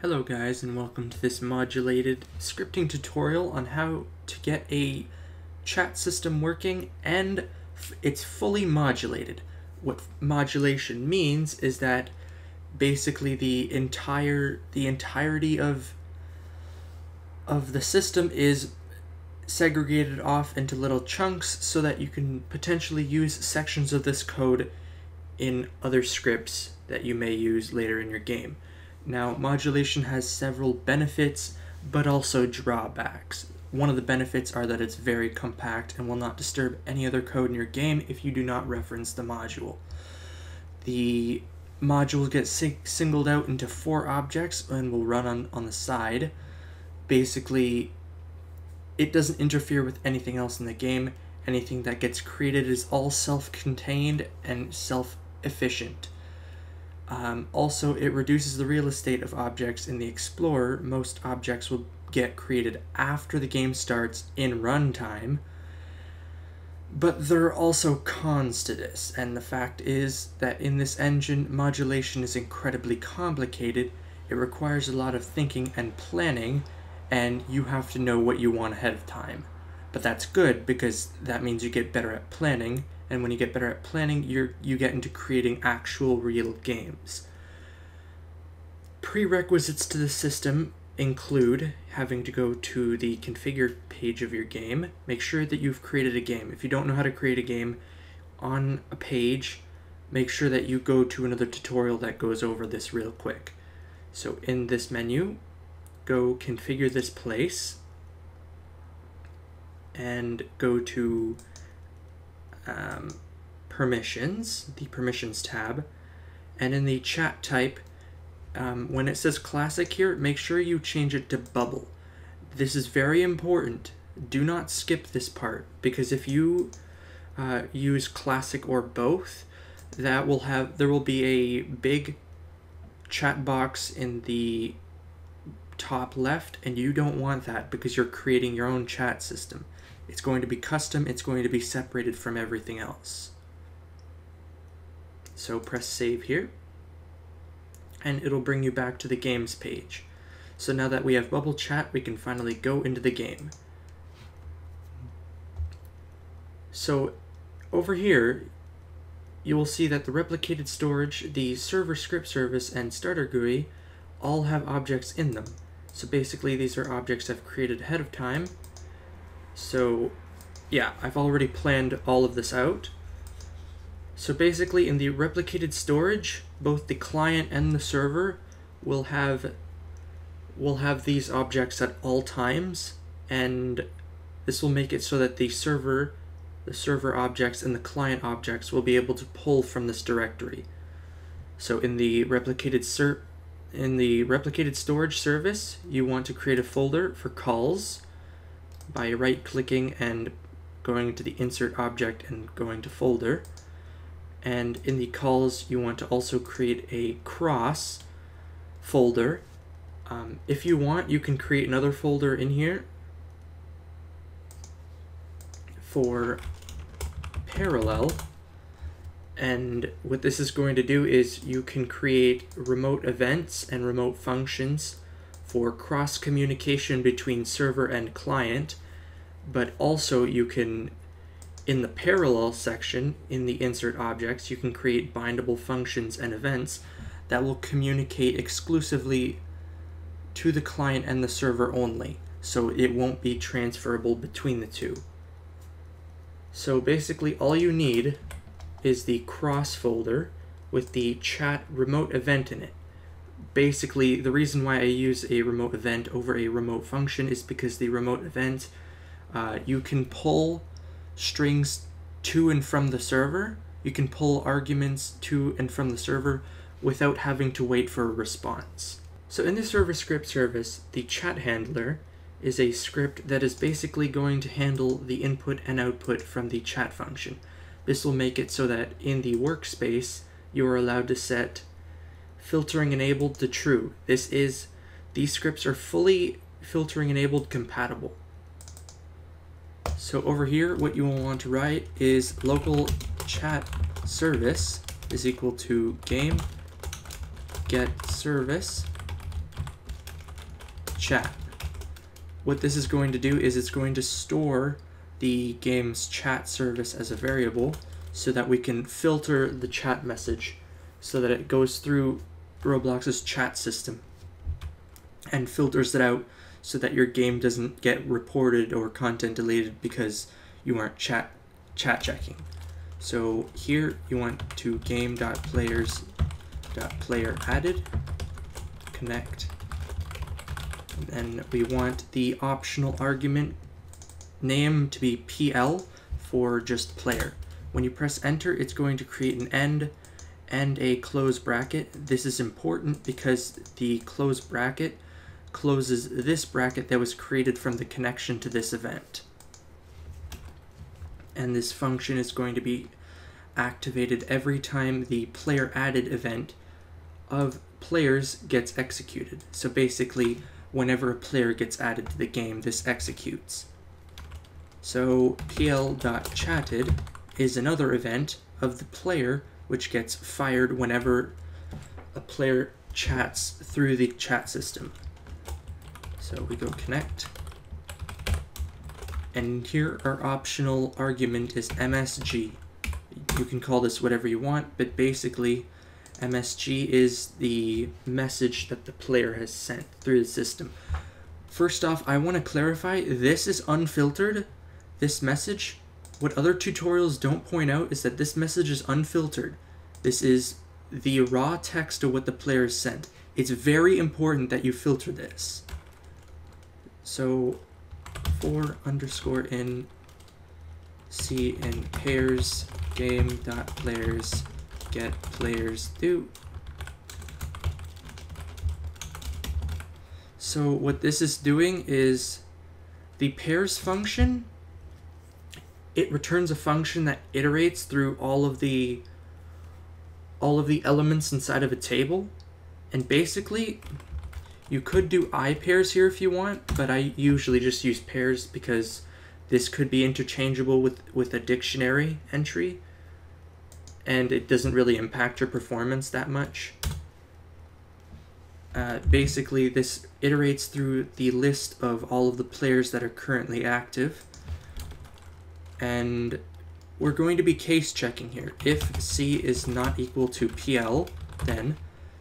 Hello guys and welcome to this modulated scripting tutorial on how to get a chat system working and it's fully modulated. What modulation means is that basically the entire the entirety of of the system is segregated off into little chunks so that you can potentially use sections of this code in other scripts that you may use later in your game. Now, modulation has several benefits, but also drawbacks. One of the benefits are that it's very compact and will not disturb any other code in your game if you do not reference the module. The modules get singled out into four objects and will run on, on the side. Basically, it doesn't interfere with anything else in the game. Anything that gets created is all self-contained and self-efficient. Um, also, it reduces the real estate of objects in the Explorer. Most objects will get created after the game starts in runtime. But there are also cons to this, and the fact is that in this engine, modulation is incredibly complicated. It requires a lot of thinking and planning, and you have to know what you want ahead of time. But that's good because that means you get better at planning, and when you get better at planning, you're you get into creating actual real games. Prerequisites to the system include having to go to the configure page of your game. Make sure that you've created a game. If you don't know how to create a game on a page, make sure that you go to another tutorial that goes over this real quick. So in this menu, go configure this place and go to um, permissions, the permissions tab, and in the chat type, um, when it says classic here, make sure you change it to bubble. This is very important. Do not skip this part because if you uh, use classic or both, that will have there will be a big chat box in the top left and you don't want that because you're creating your own chat system. It's going to be custom, it's going to be separated from everything else. So press save here, and it'll bring you back to the games page. So now that we have bubble chat, we can finally go into the game. So over here, you will see that the replicated storage, the server script service, and starter GUI all have objects in them. So basically these are objects I've created ahead of time so yeah, I've already planned all of this out. So basically in the replicated storage, both the client and the server will have will have these objects at all times and this will make it so that the server the server objects and the client objects will be able to pull from this directory. So in the replicated ser in the replicated storage service, you want to create a folder for calls by right clicking and going to the insert object and going to folder. And in the calls, you want to also create a cross folder. Um, if you want, you can create another folder in here for parallel. And what this is going to do is you can create remote events and remote functions for cross communication between server and client, but also you can, in the parallel section, in the insert objects, you can create bindable functions and events that will communicate exclusively to the client and the server only, so it won't be transferable between the two. So basically all you need is the cross folder with the chat remote event in it basically the reason why I use a remote event over a remote function is because the remote event uh, you can pull strings to and from the server you can pull arguments to and from the server without having to wait for a response. So in the server script service, the chat handler is a script that is basically going to handle the input and output from the chat function. This will make it so that in the workspace, you are allowed to set filtering enabled to true. This is, these scripts are fully filtering enabled compatible. So over here, what you will want to write is local chat service is equal to game get service chat. What this is going to do is it's going to store the game's chat service as a variable so that we can filter the chat message so that it goes through Roblox's chat system and filters it out so that your game doesn't get reported or content deleted because you aren't chat chat checking. So here you want to game.players.player added connect and we want the optional argument name to be PL for just player. When you press enter, it's going to create an end and a close bracket. This is important because the close bracket closes this bracket that was created from the connection to this event. And this function is going to be activated every time the player added event of players gets executed. So basically, whenever a player gets added to the game, this executes. So pl.chatted is another event of the player which gets fired whenever a player chats through the chat system. So we go connect. And here our optional argument is MSG. You can call this whatever you want, but basically MSG is the message that the player has sent through the system. First off, I want to clarify, this is unfiltered, this message. What other tutorials don't point out is that this message is unfiltered. This is the raw text of what the player sent. It's very important that you filter this. So for underscore in C in pairs game dot players get players do. So what this is doing is the pairs function, it returns a function that iterates through all of the all of the elements inside of a table. And basically, you could do i pairs here if you want, but I usually just use pairs because this could be interchangeable with, with a dictionary entry and it doesn't really impact your performance that much. Uh, basically, this iterates through the list of all of the players that are currently active. And we're going to be case checking here. If C is not equal to PL, then.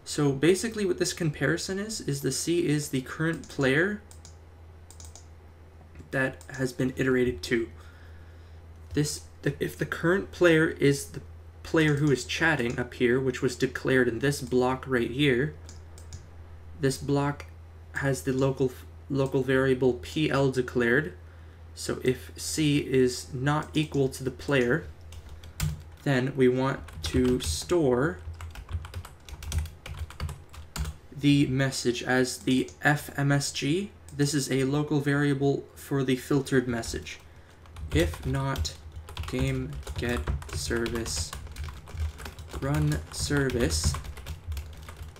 So basically what this comparison is, is the C is the current player that has been iterated to. This, if the current player is the player who is chatting up here, which was declared in this block right here, this block has the local local variable PL declared, so if C is not equal to the player, then we want to store the message as the fmsg. This is a local variable for the filtered message. If not game get service run service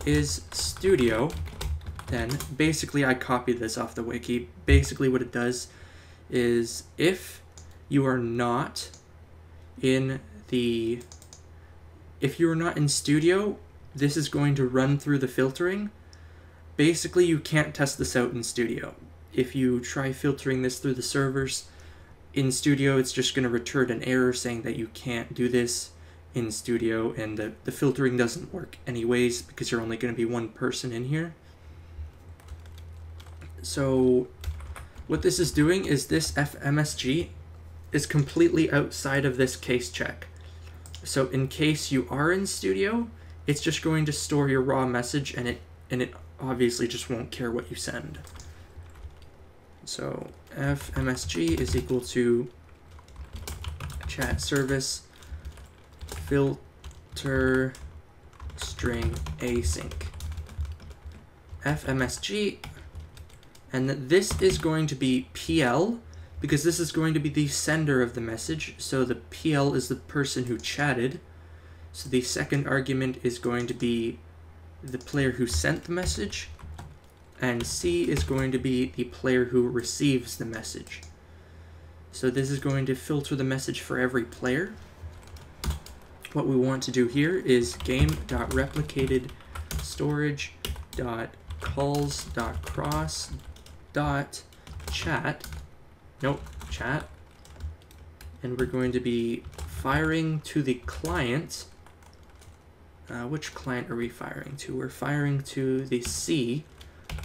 is studio, then basically I copied this off the wiki. Basically what it does is if you are not in the if you are not in studio this is going to run through the filtering. Basically you can't test this out in studio. If you try filtering this through the servers in studio it's just going to return an error saying that you can't do this in studio and the, the filtering doesn't work anyways because you're only going to be one person in here. So what this is doing is this FMSG is completely outside of this case check. So in case you are in studio, it's just going to store your raw message and it and it obviously just won't care what you send. So fmsg is equal to chat service filter string async. fmsg and that this is going to be PL because this is going to be the sender of the message. So the PL is the person who chatted. So the second argument is going to be the player who sent the message. And C is going to be the player who receives the message. So this is going to filter the message for every player. What we want to do here is game.replicated storage.calls.cross dot chat. Nope, chat. And we're going to be firing to the client. Uh, which client are we firing to? We're firing to the C,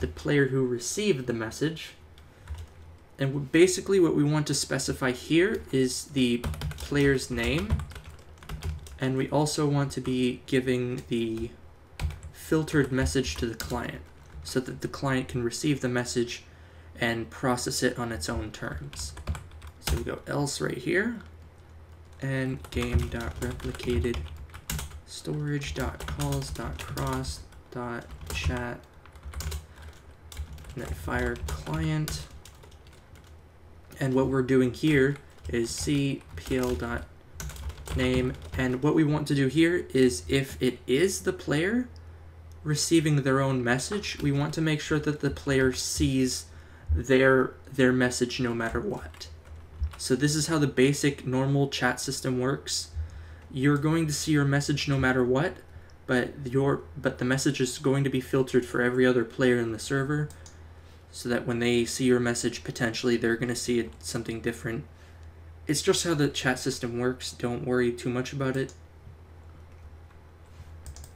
the player who received the message. And basically what we want to specify here is the player's name. And we also want to be giving the filtered message to the client so that the client can receive the message and process it on its own terms. So we go else right here and game.replicated storage.calls.cross.chat and then fire client and what we're doing here is cpl.name and what we want to do here is if it is the player receiving their own message we want to make sure that the player sees their their message no matter what so this is how the basic normal chat system works you're going to see your message no matter what but your but the message is going to be filtered for every other player in the server so that when they see your message, potentially they're going to see something different. It's just how the chat system works. Don't worry too much about it.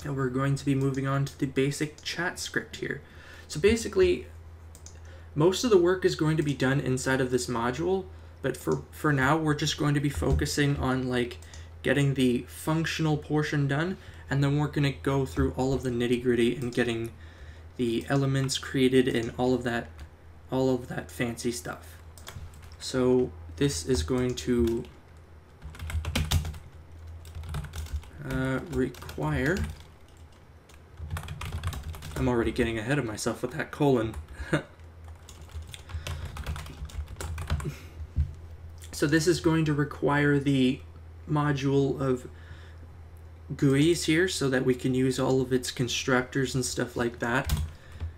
And we're going to be moving on to the basic chat script here. So basically, most of the work is going to be done inside of this module, but for, for now, we're just going to be focusing on like getting the functional portion done, and then we're going to go through all of the nitty gritty and getting the elements created and all of that all of that fancy stuff. So this is going to uh, require I'm already getting ahead of myself with that colon. So this is going to require the module of GUIs here so that we can use all of its constructors and stuff like that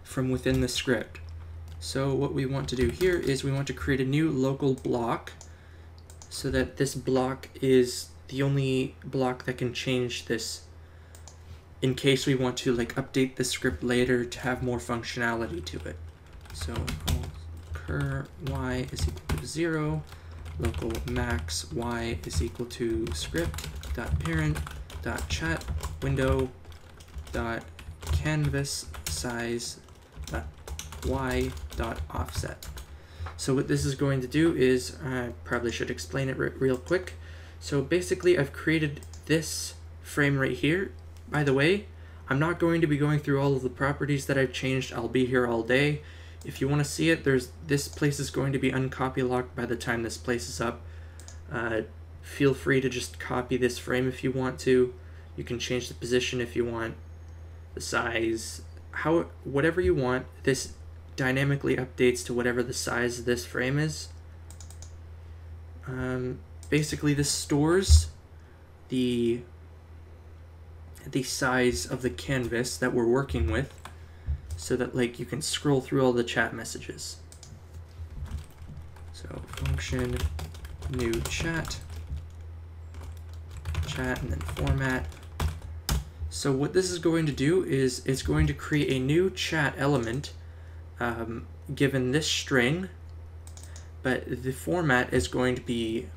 from within the script. So what we want to do here is we want to create a new local block so that this block is the only block that can change this in case we want to like update the script later to have more functionality to it. So cur y is equal to zero, local max y is equal to script dot parent dot chat window dot canvas size dot y dot offset. So what this is going to do is, I probably should explain it re real quick. So basically I've created this frame right here. By the way, I'm not going to be going through all of the properties that I've changed. I'll be here all day. If you want to see it, there's this place is going to be uncopy locked by the time this place is up. Uh, feel free to just copy this frame if you want to. You can change the position if you want, the size, how whatever you want. This dynamically updates to whatever the size of this frame is. Um, basically, this stores the the size of the canvas that we're working with so that like you can scroll through all the chat messages. So function new chat chat and then format. So what this is going to do is it's going to create a new chat element um, given this string, but the format is going to be,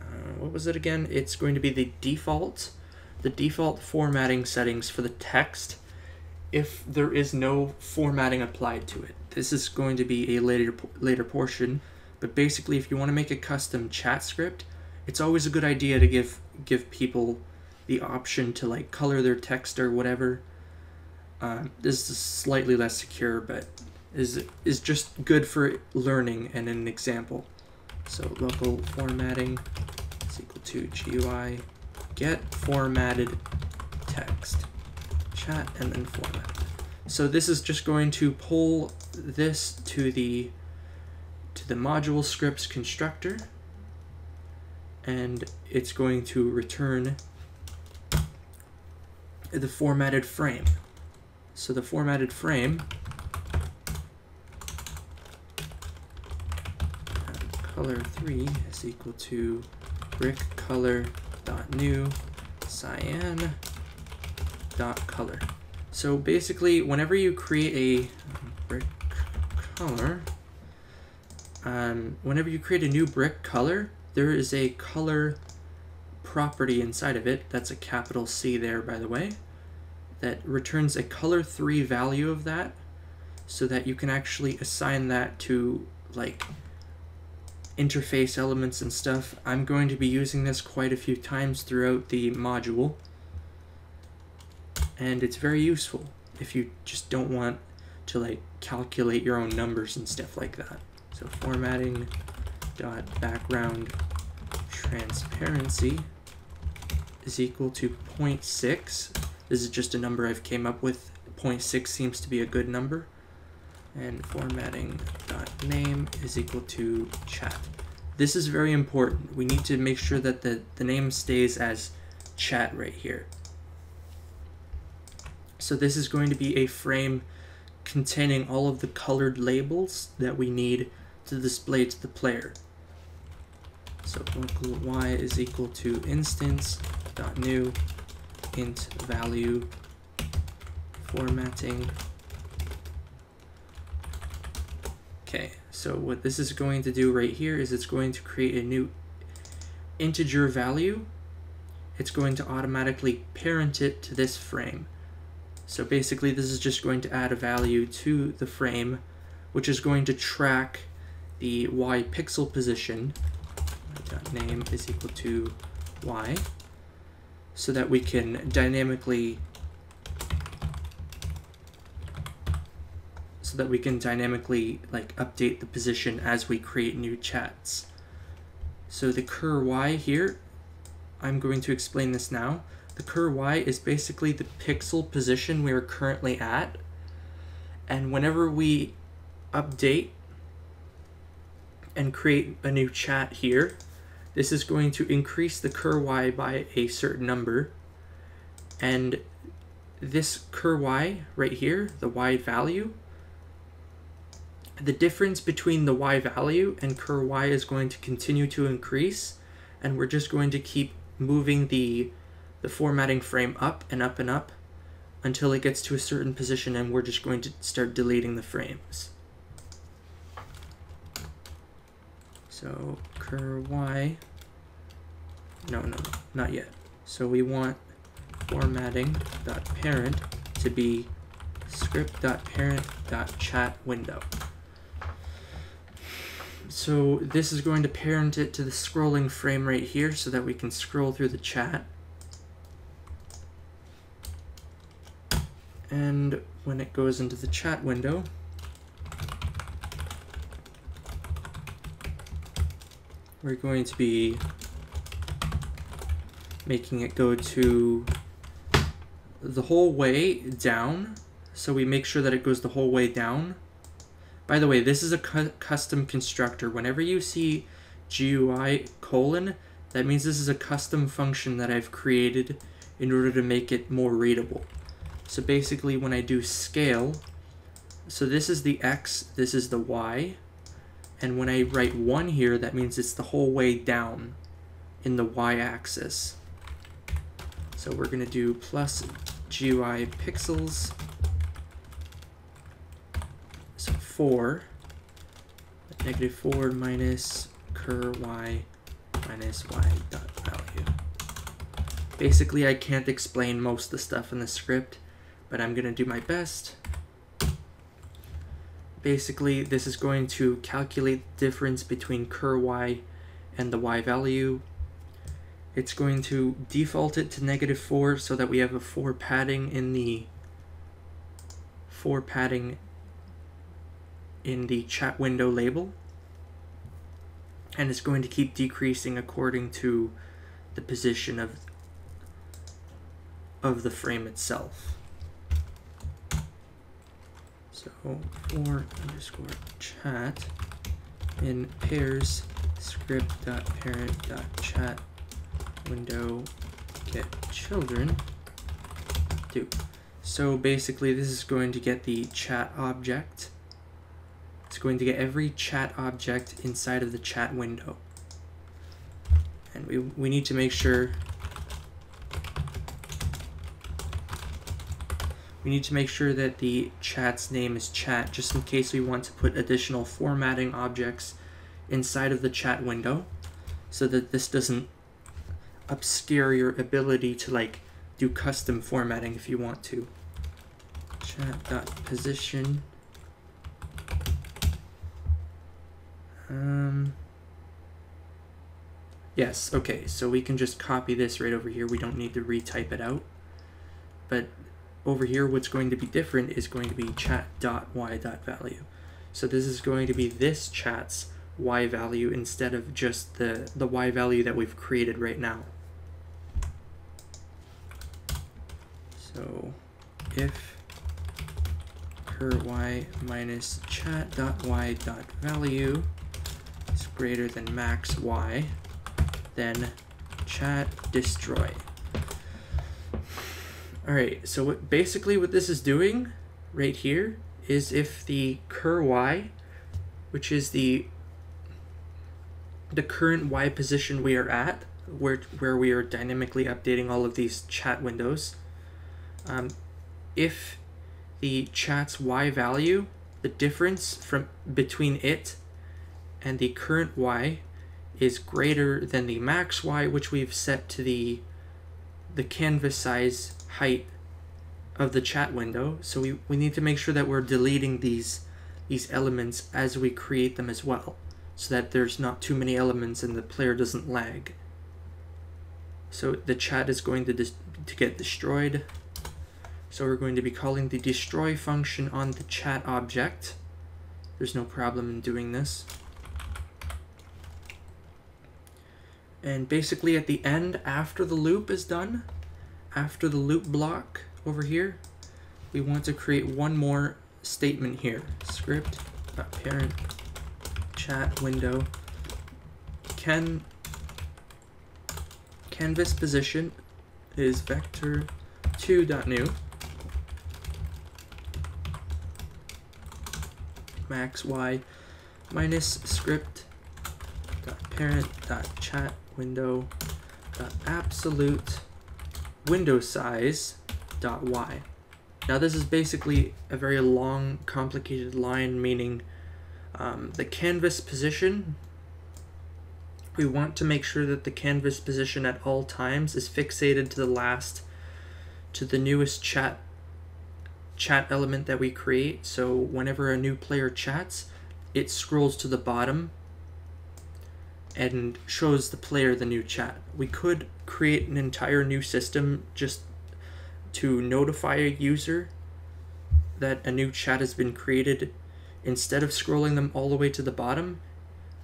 uh, what was it again? It's going to be the default, the default formatting settings for the text if there is no formatting applied to it. This is going to be a later later portion, but basically if you want to make a custom chat script, it's always a good idea to give give people the option to like color their text or whatever. Uh, this is slightly less secure, but is is just good for learning and an example. So local formatting is equal to GUI get formatted text chat and then format. So this is just going to pull this to the to the module scripts constructor and it's going to return the formatted frame. So the formatted frame color 3 is equal to brick color dot new cyan dot color. So basically, whenever you create a brick color, um, whenever you create a new brick color, there is a color property inside of it, that's a capital C there by the way, that returns a color 3 value of that so that you can actually assign that to like interface elements and stuff. I'm going to be using this quite a few times throughout the module and it's very useful if you just don't want to like calculate your own numbers and stuff like that. So formatting dot background transparency is equal to 0.6. This is just a number I've came up with. 0.6 seems to be a good number. And formatting dot name is equal to chat. This is very important. We need to make sure that the, the name stays as chat right here. So this is going to be a frame containing all of the colored labels that we need to display to the player. So y is equal to instance dot new int value formatting. Okay, so what this is going to do right here is it's going to create a new integer value. It's going to automatically parent it to this frame. So basically this is just going to add a value to the frame, which is going to track the y pixel position, name is equal to y, so that we can dynamically so that we can dynamically like update the position as we create new chats. So the cur y here, I'm going to explain this now. The cur y is basically the pixel position we are currently at. And whenever we update and create a new chat here, this is going to increase the cur y by a certain number. And this cur y right here, the y value, the difference between the y value and cur y is going to continue to increase. And we're just going to keep moving the, the formatting frame up and up and up until it gets to a certain position and we're just going to start deleting the frames. So cur y, no, no, no, not yet. So we want formatting dot parent to be script dot parent dot chat window. So this is going to parent it to the scrolling frame right here so that we can scroll through the chat. And when it goes into the chat window, we're going to be making it go to the whole way down. So we make sure that it goes the whole way down. By the way, this is a cu custom constructor. Whenever you see GUI colon, that means this is a custom function that I've created in order to make it more readable. So basically when I do scale, so this is the X, this is the Y, and when I write 1 here, that means it's the whole way down in the y-axis. So we're going to do plus GUI pixels, so 4, negative 4 minus cur y minus y dot value. Basically, I can't explain most of the stuff in the script, but I'm going to do my best Basically, this is going to calculate the difference between cur y and the y value. It's going to default it to negative 4 so that we have a 4 padding in the 4 padding in the chat window label. And it's going to keep decreasing according to the position of of the frame itself. So for underscore chat in pairs script dot parent dot chat window get children do. So basically this is going to get the chat object. It's going to get every chat object inside of the chat window. And we, we need to make sure we need to make sure that the chat's name is chat just in case we want to put additional formatting objects inside of the chat window so that this doesn't obscure your ability to like do custom formatting if you want to. Chat.position. Um, yes, okay, so we can just copy this right over here. We don't need to retype it out. But over here, what's going to be different is going to be chat.y.value. So this is going to be this chat's y value instead of just the, the y value that we've created right now. So if cur y minus chat dot y dot value is greater than max y, then chat destroy. All right, so what, basically what this is doing right here is if the cur y, which is the the current y position we are at, where, where we are dynamically updating all of these chat windows, um, if the chat's y value, the difference from between it and the current y is greater than the max y, which we've set to the the canvas size height of the chat window. So we, we need to make sure that we're deleting these these elements as we create them as well, so that there's not too many elements and the player doesn't lag. So the chat is going to, to get destroyed. So we're going to be calling the destroy function on the chat object. There's no problem in doing this. And basically at the end, after the loop is done, after the loop block over here, we want to create one more statement here. Script parent chat window can canvas position is vector 2.new max y minus script dot parent dot chat window dot absolute window size dot y. Now this is basically a very long, complicated line, meaning um, the canvas position, we want to make sure that the canvas position at all times is fixated to the last, to the newest chat chat element that we create. So whenever a new player chats, it scrolls to the bottom and shows the player the new chat. We could create an entire new system just to notify a user that a new chat has been created instead of scrolling them all the way to the bottom.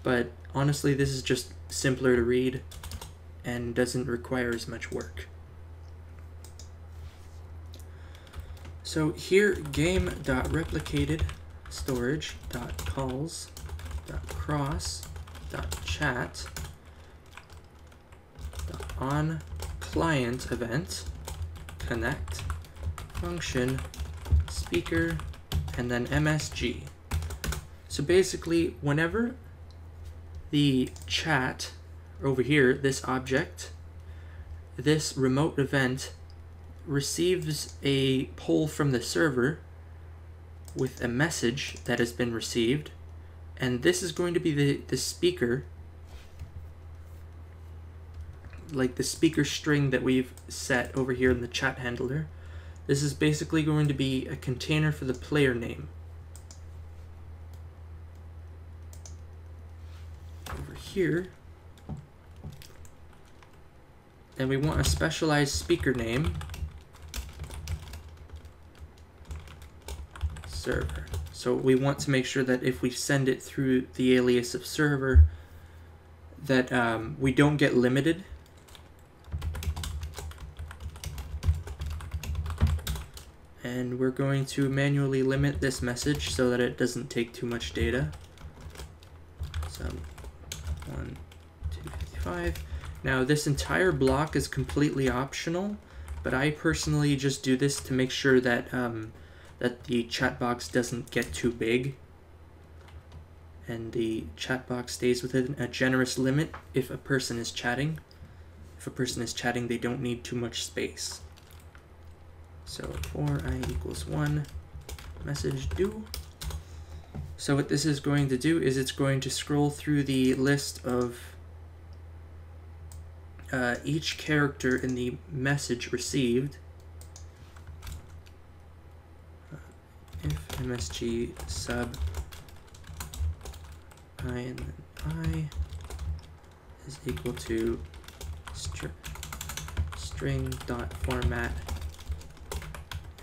But honestly, this is just simpler to read and doesn't require as much work. So here game.replicated on client event connect function speaker and then msg so basically whenever the chat over here this object this remote event receives a poll from the server with a message that has been received and this is going to be the, the speaker like the speaker string that we've set over here in the chat handler. This is basically going to be a container for the player name. Over here. And we want a specialized speaker name. Server. So we want to make sure that if we send it through the alias of server, that um, we don't get limited. And we're going to manually limit this message so that it doesn't take too much data. So, 1, 255. Now this entire block is completely optional, but I personally just do this to make sure that um, that the chat box doesn't get too big and the chat box stays within a generous limit if a person is chatting. If a person is chatting, they don't need too much space. So for i equals 1, message do. So what this is going to do is it's going to scroll through the list of uh, each character in the message received. Uh, if msg sub i and then i is equal to str string dot format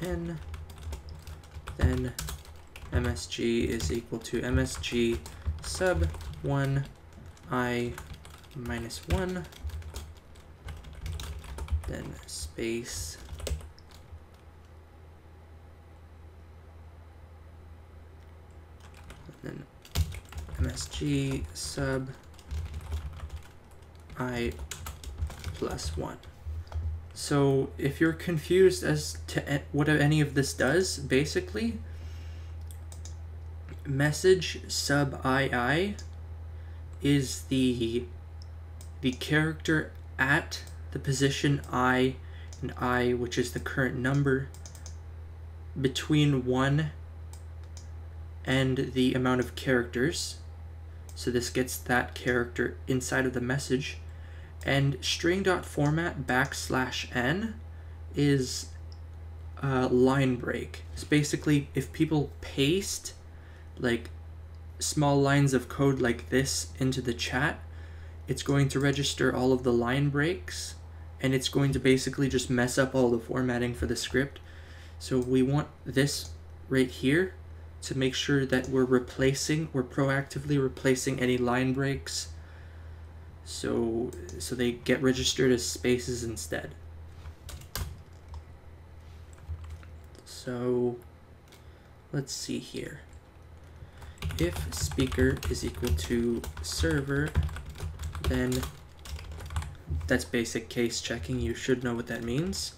n, then msg is equal to msg sub 1 i minus 1 then space then msg sub i plus 1. So if you're confused as to what any of this does, basically, message sub ii is the the character at the position i and i, which is the current number, between 1 and the amount of characters. So this gets that character inside of the message. And string.format backslash n is a line break. It's basically if people paste like small lines of code like this into the chat, it's going to register all of the line breaks and it's going to basically just mess up all the formatting for the script. So we want this right here to make sure that we're replacing, we're proactively replacing any line breaks so so they get registered as spaces instead. So let's see here. If speaker is equal to server, then that's basic case checking. You should know what that means.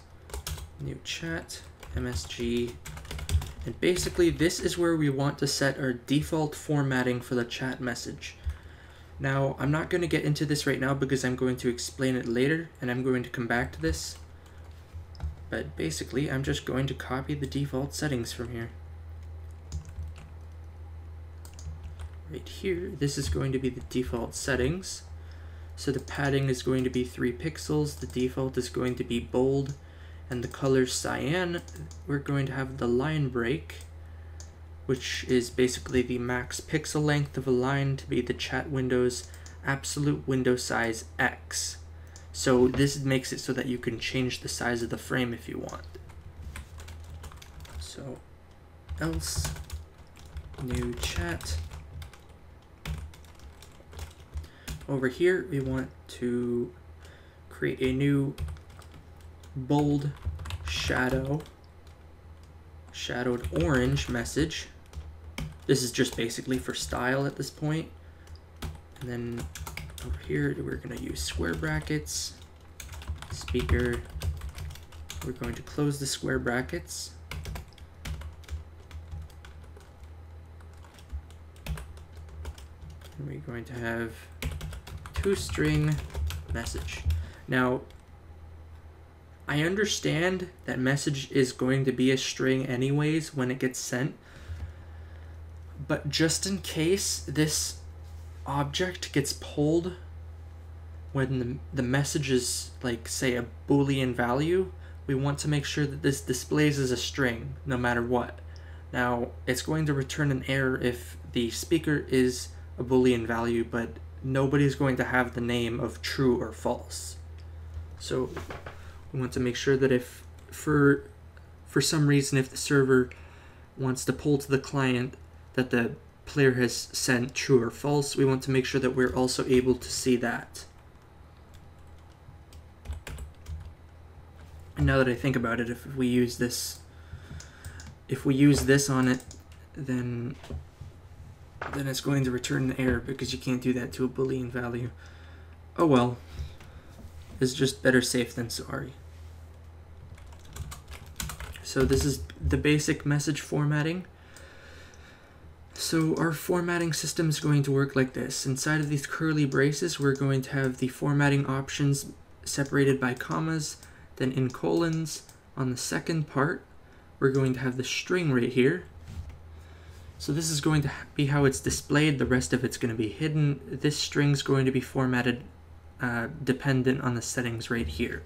New chat, MSG, and basically this is where we want to set our default formatting for the chat message. Now, I'm not going to get into this right now because I'm going to explain it later and I'm going to come back to this. But basically, I'm just going to copy the default settings from here. Right here, this is going to be the default settings. So the padding is going to be 3 pixels, the default is going to be bold, and the color cyan, we're going to have the line break which is basically the max pixel length of a line to be the chat window's absolute window size X. So this makes it so that you can change the size of the frame if you want. So else new chat. Over here we want to create a new bold shadow shadowed orange message this is just basically for style at this point. And then over here, we're going to use square brackets, speaker. We're going to close the square brackets. And we're going to have tostring message. Now, I understand that message is going to be a string anyways when it gets sent, but just in case this object gets pulled when the, the message is like say a boolean value we want to make sure that this displays as a string no matter what. Now it's going to return an error if the speaker is a boolean value but nobody's going to have the name of true or false. So we want to make sure that if for for some reason if the server wants to pull to the client that the player has sent true or false, we want to make sure that we're also able to see that. And now that I think about it, if we use this, if we use this on it, then then it's going to return an error because you can't do that to a boolean value. Oh well, it's just better safe than sorry. So this is the basic message formatting. So our formatting system is going to work like this. Inside of these curly braces, we're going to have the formatting options separated by commas, then in colons. On the second part, we're going to have the string right here. So this is going to be how it's displayed. The rest of it's going to be hidden. This string is going to be formatted uh, dependent on the settings right here.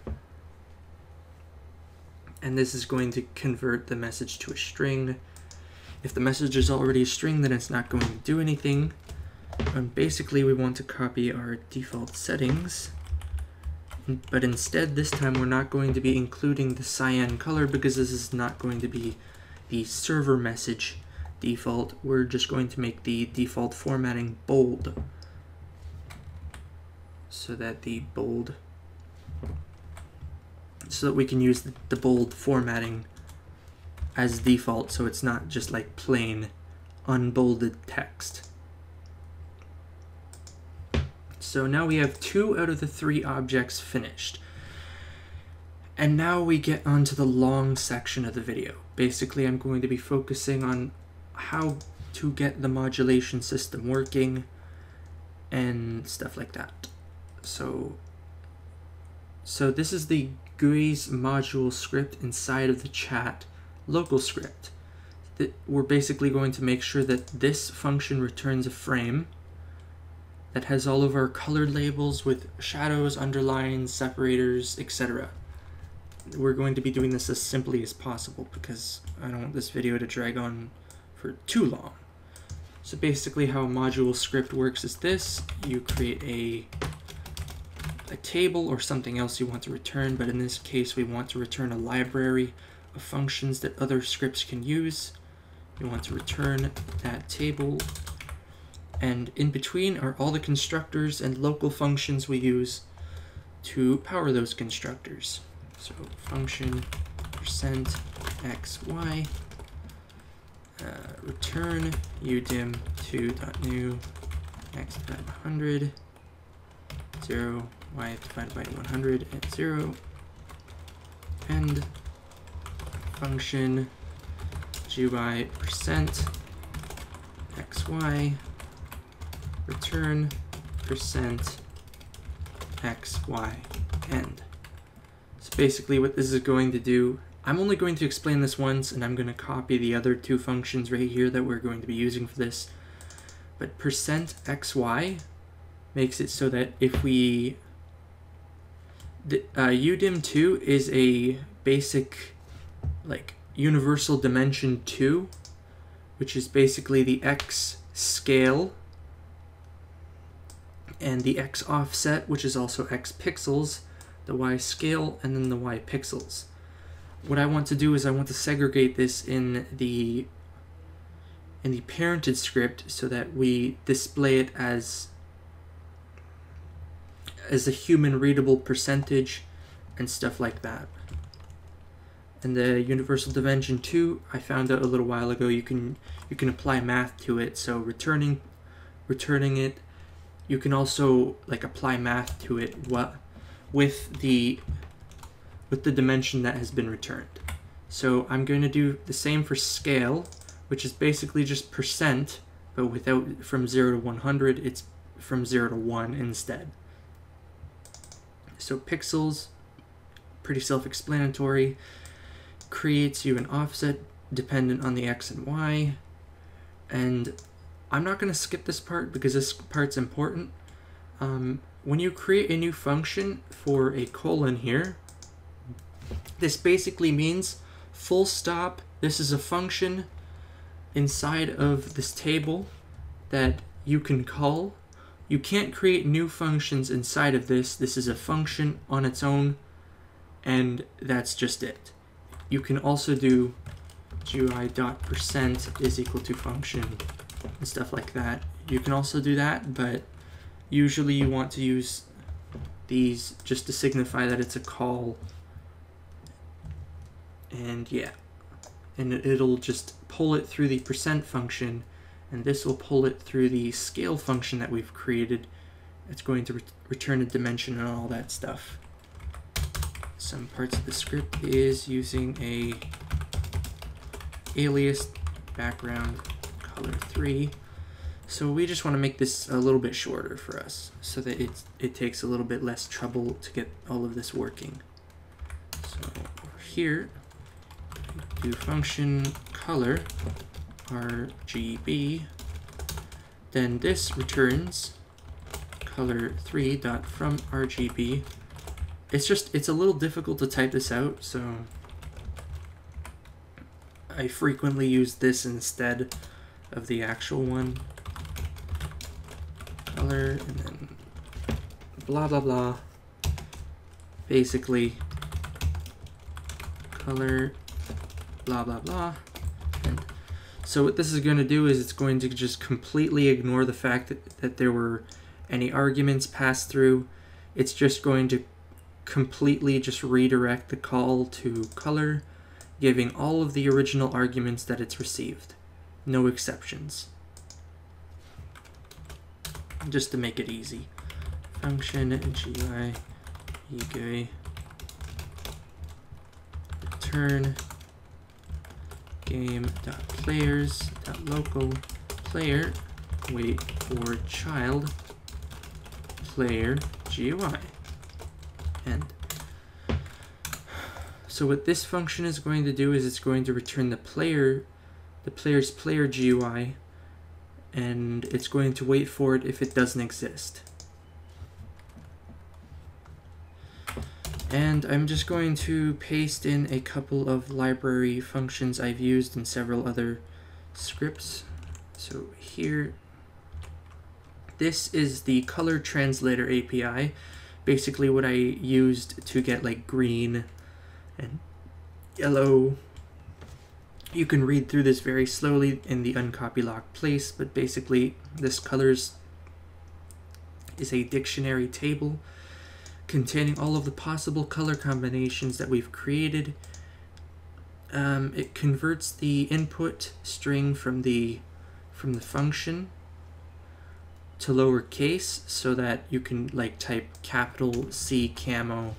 And this is going to convert the message to a string. If the message is already a string, then it's not going to do anything. And basically, we want to copy our default settings. Mm, but instead, this time we're not going to be including the cyan color because this is not going to be the server message default. We're just going to make the default formatting bold so that the bold so that we can use the bold formatting as default so it's not just like plain unbolded text. So now we have two out of the three objects finished. And now we get onto the long section of the video. Basically, I'm going to be focusing on how to get the modulation system working and stuff like that. So, so this is the GUI's module script inside of the chat local script. That we're basically going to make sure that this function returns a frame that has all of our colored labels with shadows, underlines, separators, etc. We're going to be doing this as simply as possible because I don't want this video to drag on for too long. So basically how a module script works is this. You create a, a table or something else you want to return, but in this case we want to return a library of functions that other scripts can use. We want to return that table and in between are all the constructors and local functions we use to power those constructors. So function percent x y uh, return udim 2.new x divided by 100 0 y divided by 100 at 0 and function GUI percent xy return percent x y end. So basically what this is going to do, I'm only going to explain this once and I'm going to copy the other two functions right here that we're going to be using for this. But percent xy makes it so that if we the, uh, UDIM2 is a basic like universal dimension 2 which is basically the x scale and the x offset, which is also x pixels, the y scale, and then the y pixels. What I want to do is I want to segregate this in the in the parented script so that we display it as as a human readable percentage and stuff like that. And the universal dimension 2, I found out a little while ago you can you can apply math to it. So returning returning it you can also like apply math to it what with the with the dimension that has been returned. So I'm going to do the same for scale, which is basically just percent, but without from 0 to 100, it's from 0 to 1 instead. So pixels, pretty self-explanatory, creates you an offset dependent on the x and y, and I'm not going to skip this part because this part's important. Um, when you create a new function for a colon here, this basically means full stop. This is a function inside of this table that you can call. You can't create new functions inside of this. This is a function on its own, and that's just it. You can also do GUI dot percent is equal to function and stuff like that. You can also do that, but usually you want to use these just to signify that it's a call. And yeah, and it'll just pull it through the percent function, and this will pull it through the scale function that we've created. It's going to re return a dimension and all that stuff. Some parts of the script is using a alias background color 3. So we just want to make this a little bit shorter for us so that it, it takes a little bit less trouble to get all of this working. So over here, do function color RGB. Then this returns color3 dot from RGB. It's just, it's a little difficult to type this out, so I frequently use this instead of the actual one. Color, and then blah blah blah. Basically, color, blah blah blah. And so what this is going to do is it's going to just completely ignore the fact that, that there were any arguments passed through. It's just going to completely just redirect the call to color, giving all of the original arguments that it's received. No exceptions. Just to make it easy. Function GUI eGUI return game.players.local player wait for child player GUI. And so what this function is going to do is it's going to return the player, the player's player GUI, and it's going to wait for it if it doesn't exist. And I'm just going to paste in a couple of library functions I've used in several other scripts. So here this is the color translator API, basically what I used to get like green and yellow. You can read through this very slowly in the uncopy lock place, but basically this colors is a dictionary table containing all of the possible color combinations that we've created. Um, it converts the input string from the from the function to lowercase so that you can like type capital C camo.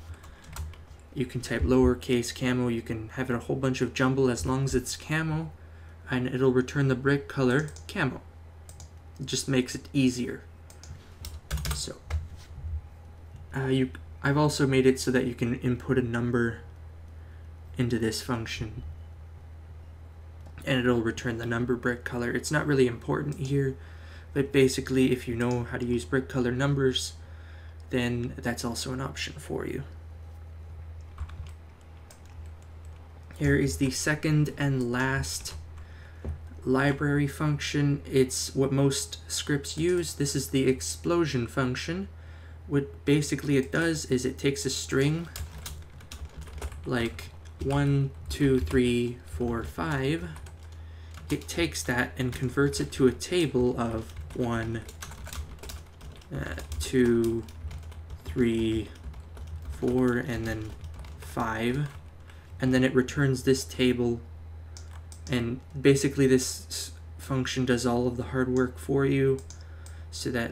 You can type lowercase camo. You can have it a whole bunch of jumble as long as it's camo and it'll return the brick color camo. It just makes it easier. So uh, you, I've also made it so that you can input a number into this function and it'll return the number brick color. It's not really important here but basically, if you know how to use brick color numbers, then that's also an option for you. Here is the second and last library function. It's what most scripts use. This is the explosion function. What basically it does is it takes a string like one, two, three, four, five. It takes that and converts it to a table of one, uh, two, three, four, and then five. And then it returns this table. And basically this function does all of the hard work for you so that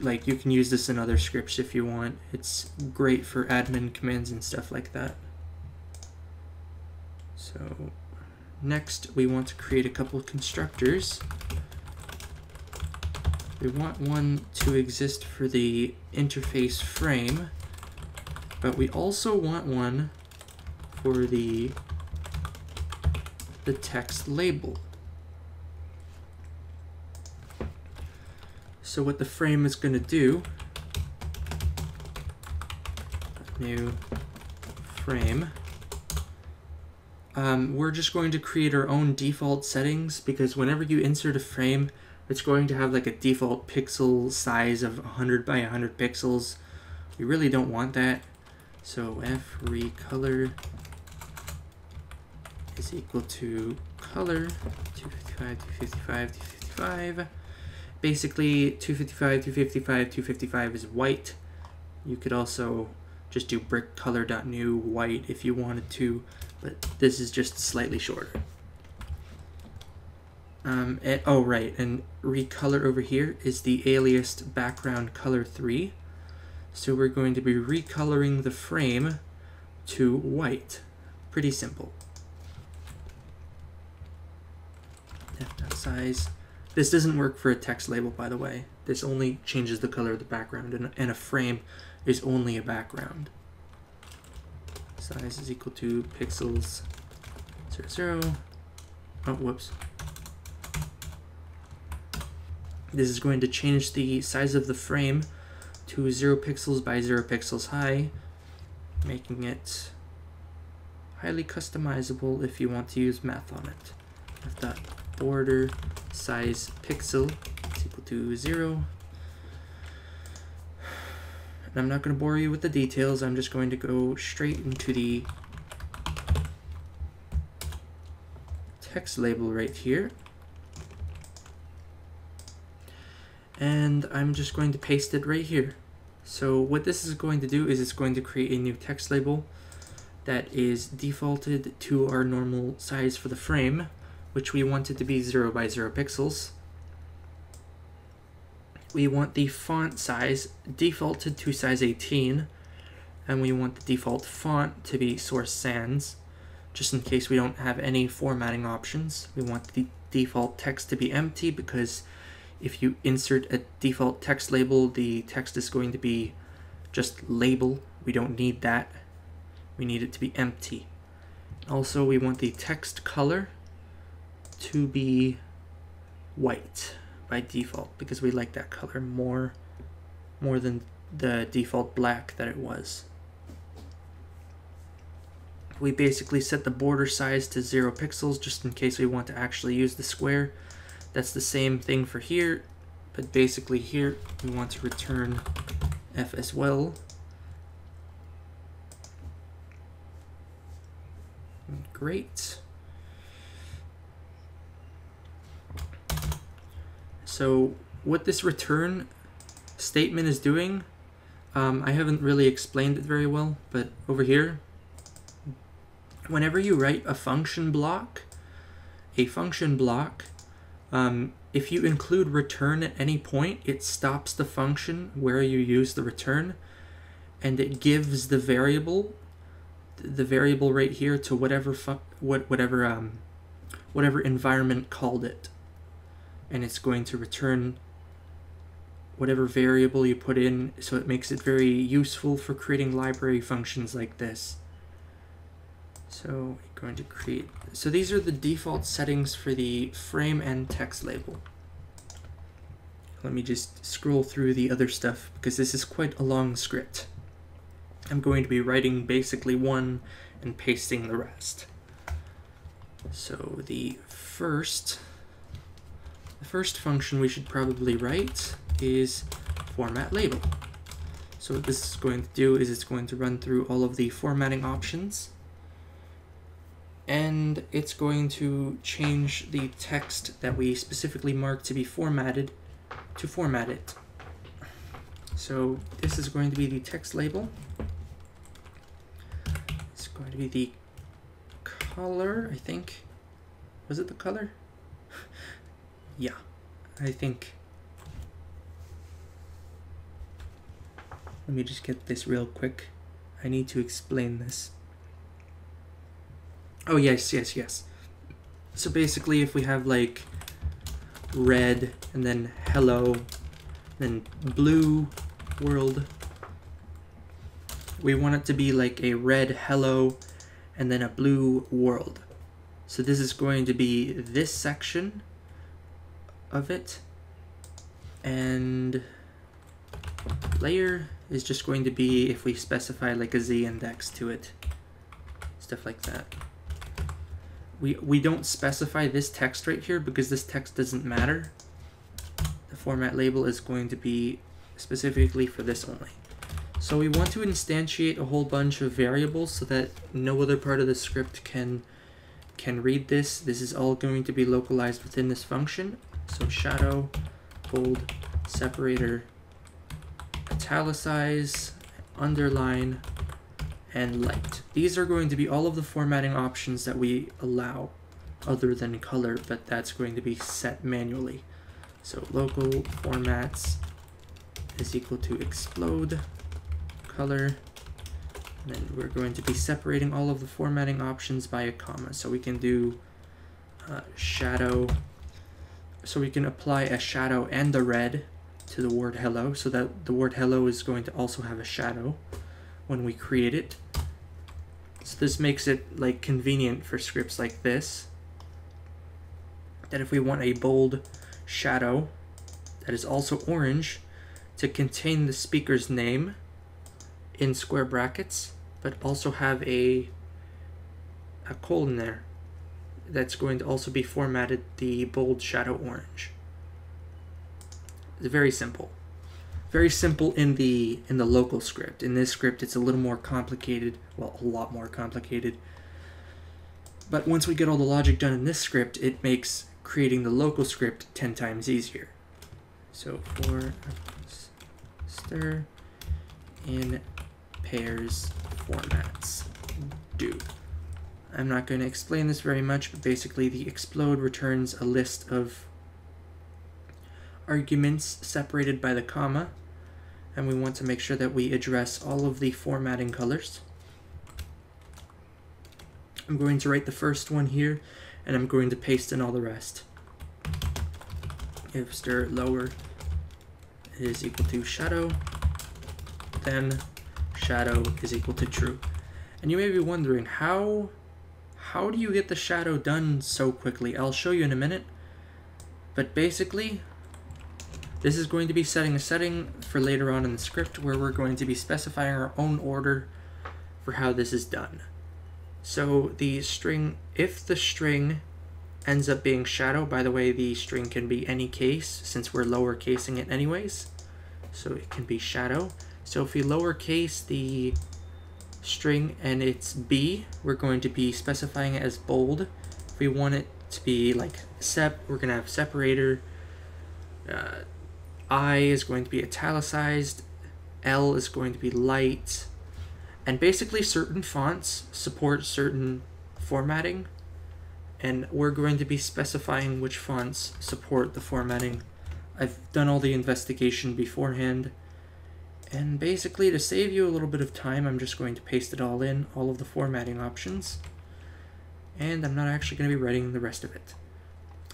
like you can use this in other scripts if you want. It's great for admin commands and stuff like that. So next we want to create a couple constructors. We want one to exist for the interface frame, but we also want one for the, the text label. So what the frame is going to do, new frame, um, we're just going to create our own default settings because whenever you insert a frame, it's going to have like a default pixel size of 100 by 100 pixels. We really don't want that. So f recolor is equal to color 255, 255, 255. Basically 255, 255, 255 is white. You could also just do brick color.new white if you wanted to, but this is just slightly shorter. Um, and, oh, right, and recolor over here is the aliased background color 3. So we're going to be recoloring the frame to white. Pretty simple. size. This doesn't work for a text label, by the way. This only changes the color of the background, and, and a frame is only a background. Size is equal to pixels zero, zero. Oh, whoops. This is going to change the size of the frame to 0 pixels by 0 pixels high, making it highly customizable if you want to use math on it. Dot border size pixel is equal to 0. And I'm not going to bore you with the details, I'm just going to go straight into the text label right here. And I'm just going to paste it right here. So what this is going to do is it's going to create a new text label that is defaulted to our normal size for the frame, which we want it to be 0 by 0 pixels. We want the font size defaulted to size 18, and we want the default font to be Source Sans, just in case we don't have any formatting options. We want the default text to be empty because if you insert a default text label, the text is going to be just label. We don't need that. We need it to be empty. Also, we want the text color to be white by default because we like that color more more than the default black that it was. We basically set the border size to zero pixels just in case we want to actually use the square. That's the same thing for here, but basically here we want to return f as well. Great. So what this return statement is doing, um, I haven't really explained it very well, but over here, whenever you write a function block, a function block um, if you include return at any point, it stops the function where you use the return and it gives the variable the variable right here to whatever what whatever um whatever environment called it. And it's going to return whatever variable you put in so it makes it very useful for creating library functions like this. So going to create, so these are the default settings for the frame and text label. Let me just scroll through the other stuff because this is quite a long script. I'm going to be writing basically one and pasting the rest. So the first, the first function we should probably write is format label. So what this is going to do is it's going to run through all of the formatting options and it's going to change the text that we specifically marked to be formatted to format it. So this is going to be the text label. It's going to be the color, I think. Was it the color? yeah, I think. Let me just get this real quick. I need to explain this. Oh, yes, yes, yes. So basically, if we have like red and then hello, and then blue world, we want it to be like a red hello and then a blue world. So this is going to be this section of it and layer is just going to be if we specify like a z index to it stuff like that we, we don't specify this text right here because this text doesn't matter. The format label is going to be specifically for this only. So we want to instantiate a whole bunch of variables so that no other part of the script can can read this. This is all going to be localized within this function. So shadow, bold, separator, italicize, underline, and light. These are going to be all of the formatting options that we allow other than color, but that's going to be set manually. So local formats is equal to explode color. And then we're going to be separating all of the formatting options by a comma. So we can do uh, shadow. So we can apply a shadow and a red to the word hello so that the word hello is going to also have a shadow when we create it. So this makes it like convenient for scripts like this. That if we want a bold shadow that is also orange to contain the speaker's name in square brackets, but also have a a colon there that's going to also be formatted the bold shadow orange. It's very simple. Very simple in the in the local script. In this script it's a little more complicated, well a lot more complicated. But once we get all the logic done in this script, it makes creating the local script 10 times easier. So for stir in pairs formats do. I'm not going to explain this very much, but basically the explode returns a list of arguments separated by the comma, and we want to make sure that we address all of the formatting colors. I'm going to write the first one here, and I'm going to paste in all the rest. If stir lower is equal to shadow, then shadow is equal to true. And you may be wondering, how how do you get the shadow done so quickly? I'll show you in a minute. But basically, this is going to be setting a setting for later on in the script where we're going to be specifying our own order for how this is done. So the string, if the string ends up being shadow, by the way, the string can be any case since we're lower casing it anyways. So it can be shadow. So if we lowercase the string and it's B, we're going to be specifying it as bold. If we want it to be like sep, we're going to have separator. Uh, I is going to be italicized. L is going to be light. And basically certain fonts support certain formatting. And we're going to be specifying which fonts support the formatting. I've done all the investigation beforehand and basically to save you a little bit of time, I'm just going to paste it all in, all of the formatting options. And I'm not actually going to be writing the rest of it.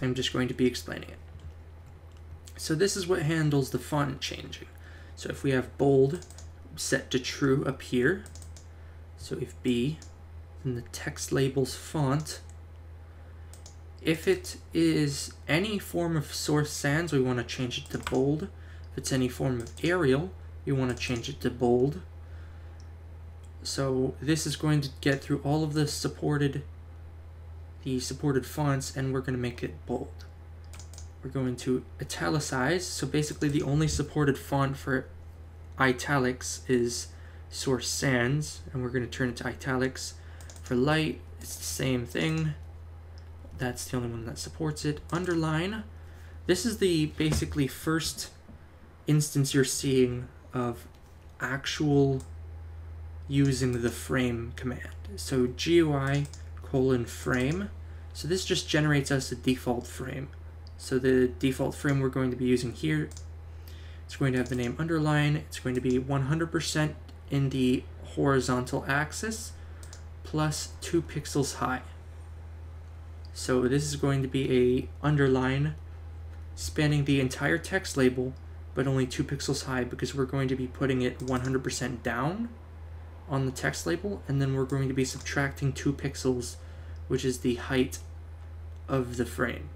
I'm just going to be explaining it. So this is what handles the font changing. So if we have bold set to true up here, so if B, then the text labels font. If it is any form of source sans, we want to change it to bold. If it's any form of Arial, you want to change it to bold. So this is going to get through all of the supported the supported fonts and we're going to make it bold. We're going to italicize. So basically the only supported font for italics is Source Sans and we're going to turn it to italics. For light, it's the same thing. That's the only one that supports it. Underline. This is the basically first instance you're seeing of actual using the frame command. So GUI colon frame. So this just generates us a default frame. So the default frame we're going to be using here, it's going to have the name underline. It's going to be 100% in the horizontal axis plus two pixels high. So this is going to be a underline spanning the entire text label but only two pixels high because we're going to be putting it 100% down on the text label and then we're going to be subtracting two pixels which is the height of the frame.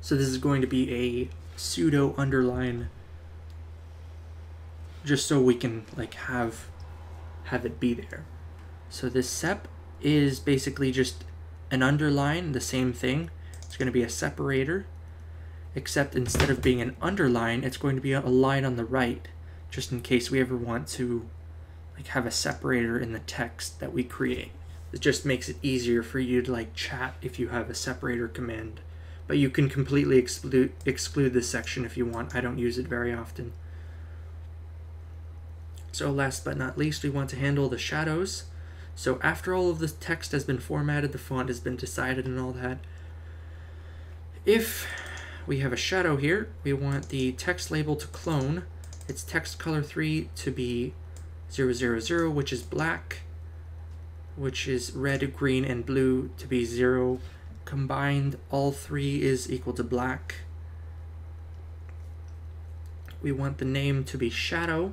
So this is going to be a pseudo underline just so we can like have have it be there. So this sep is basically just an underline, the same thing. It's going to be a separator except instead of being an underline, it's going to be a line on the right, just in case we ever want to like have a separator in the text that we create. It just makes it easier for you to like chat if you have a separator command. But you can completely exclude exclude this section if you want. I don't use it very often. So last but not least, we want to handle the shadows. So after all of the text has been formatted, the font has been decided and all that, if we have a shadow here. We want the text label to clone. Its text color 3 to be 000, which is black, which is red, green, and blue to be 0. Combined, all three is equal to black. We want the name to be shadow,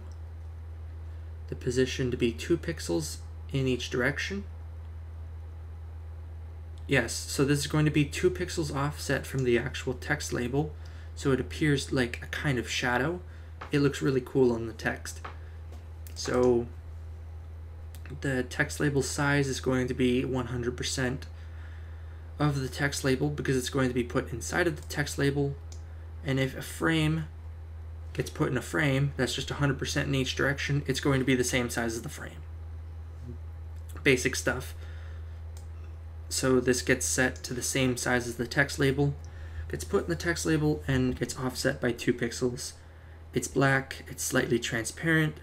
the position to be 2 pixels in each direction. Yes, so this is going to be two pixels offset from the actual text label, so it appears like a kind of shadow. It looks really cool on the text. So the text label size is going to be 100% of the text label because it's going to be put inside of the text label. And if a frame gets put in a frame that's just 100% in each direction, it's going to be the same size as the frame. Basic stuff. So this gets set to the same size as the text label, gets put in the text label, and gets offset by 2 pixels. It's black, it's slightly transparent,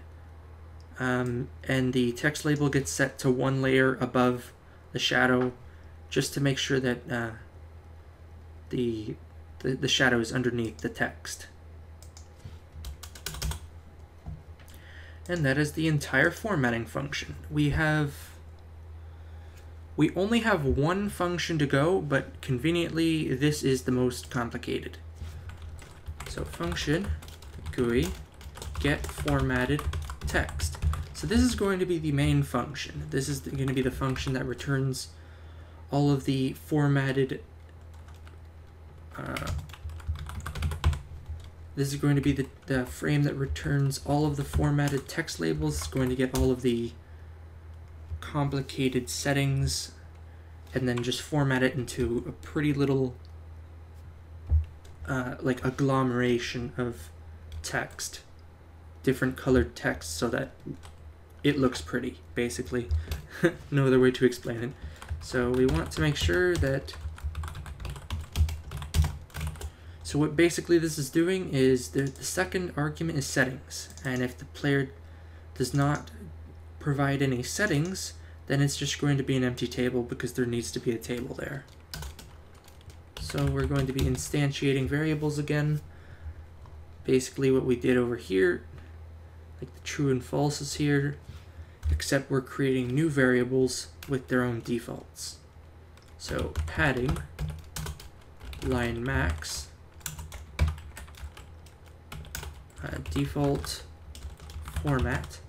um, and the text label gets set to one layer above the shadow just to make sure that uh, the, the, the shadow is underneath the text. And that is the entire formatting function. We have we only have one function to go, but conveniently this is the most complicated. So function GUI get formatted text. So this is going to be the main function. This is going to be the function that returns all of the formatted uh, this is going to be the, the frame that returns all of the formatted text labels. It's going to get all of the complicated settings and then just format it into a pretty little uh, like agglomeration of text different colored text so that it looks pretty basically no other way to explain it so we want to make sure that so what basically this is doing is the, the second argument is settings and if the player does not provide any settings, then it's just going to be an empty table because there needs to be a table there. So we're going to be instantiating variables again. Basically what we did over here, like the true and false is here, except we're creating new variables with their own defaults. So padding, line max, uh, default format,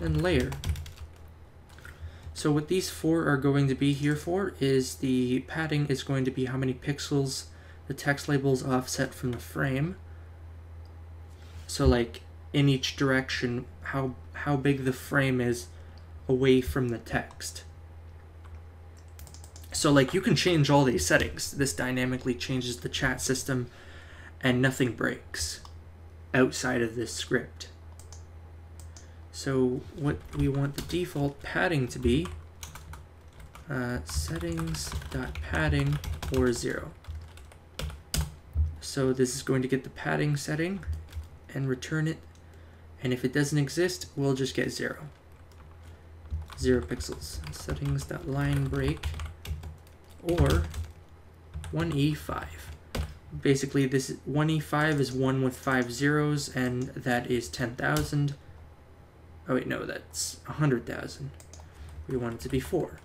and layer. So what these four are going to be here for is the padding is going to be how many pixels the text labels offset from the frame. So like in each direction, how, how big the frame is away from the text. So like you can change all these settings. This dynamically changes the chat system and nothing breaks outside of this script. So what we want the default padding to be, uh, settings.padding or zero. So this is going to get the padding setting and return it. And if it doesn't exist, we'll just get zero. Zero pixels. Settings that line break or 1e5 basically this 1e5 is 1 with 5 zeros and that is 10,000 Oh wait, no, that's 100,000. We want it to be 4,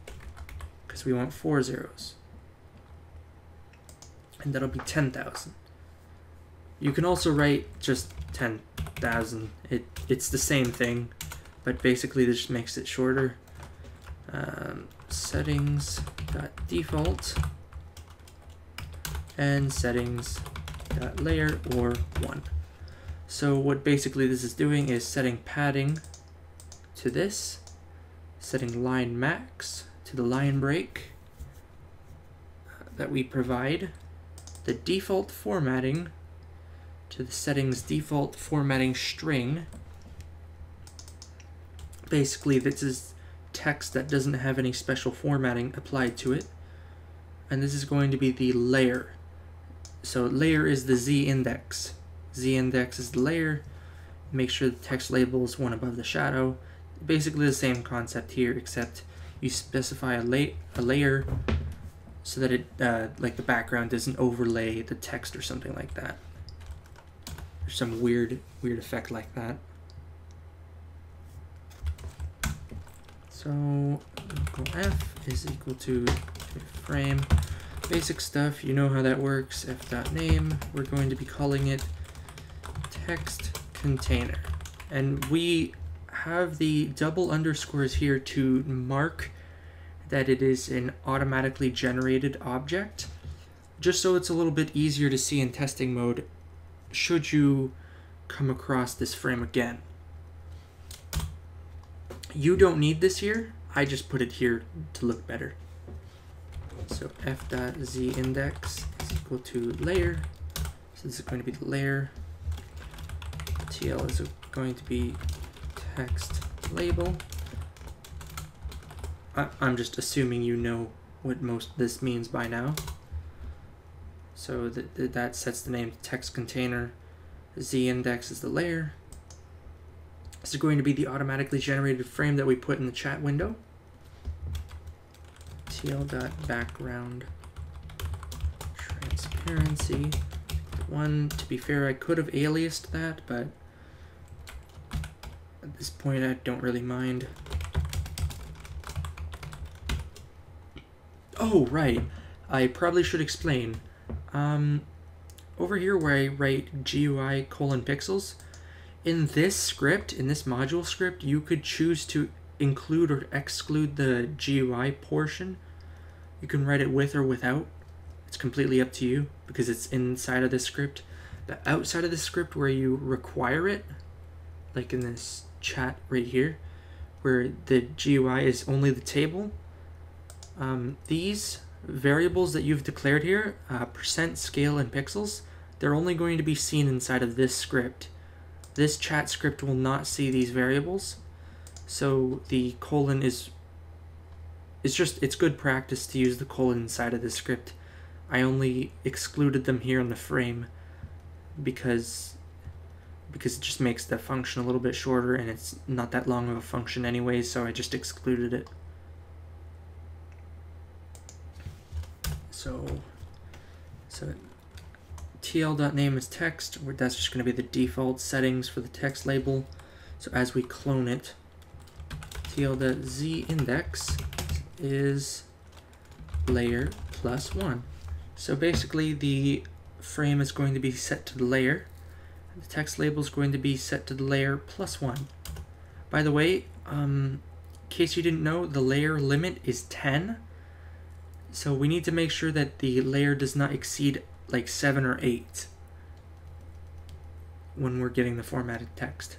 because we want 4 zeros. And that'll be 10,000. You can also write just 10,000. It, it's the same thing, but basically this makes it shorter. Um, settings.default and settings.layer or 1. So what basically this is doing is setting padding to this, setting line max to the line break that we provide, the default formatting to the settings default formatting string. Basically, this is text that doesn't have any special formatting applied to it. And this is going to be the layer. So layer is the z index. Z index is the layer. Make sure the text label is one above the shadow basically the same concept here, except you specify a, la a layer so that it, uh, like the background doesn't overlay the text or something like that. There's some weird, weird effect like that. So f is equal to frame. Basic stuff, you know how that works. f dot name, we're going to be calling it text container. And we have the double underscores here to mark that it is an automatically generated object, just so it's a little bit easier to see in testing mode should you come across this frame again. You don't need this here, I just put it here to look better. So f dot z index is equal to layer. So this is going to be the layer. TL is going to be text label. I, am just assuming you know what most this means by now. So that, that sets the name text container. Z index is the layer. This is going to be the automatically generated frame that we put in the chat window. TL.background transparency. One, to be fair, I could have aliased that, but at this point I don't really mind. Oh, right. I probably should explain. Um, over here where I write GUI colon pixels, in this script, in this module script, you could choose to include or exclude the GUI portion. You can write it with or without. It's completely up to you because it's inside of the script. But outside of the script where you require it, like in this chat right here, where the GUI is only the table, um, these variables that you've declared here, uh, percent, scale, and pixels, they're only going to be seen inside of this script. This chat script will not see these variables. So the colon is it's just it's good practice to use the colon inside of the script. I only excluded them here in the frame because because it just makes the function a little bit shorter and it's not that long of a function anyway, so I just excluded it. So so tl.name is text, that's just going to be the default settings for the text label. So as we clone it, tl.z index is layer plus one. So basically the frame is going to be set to the layer. The text label is going to be set to the layer plus one. By the way, um, in case you didn't know, the layer limit is 10. So we need to make sure that the layer does not exceed like 7 or 8 when we're getting the formatted text.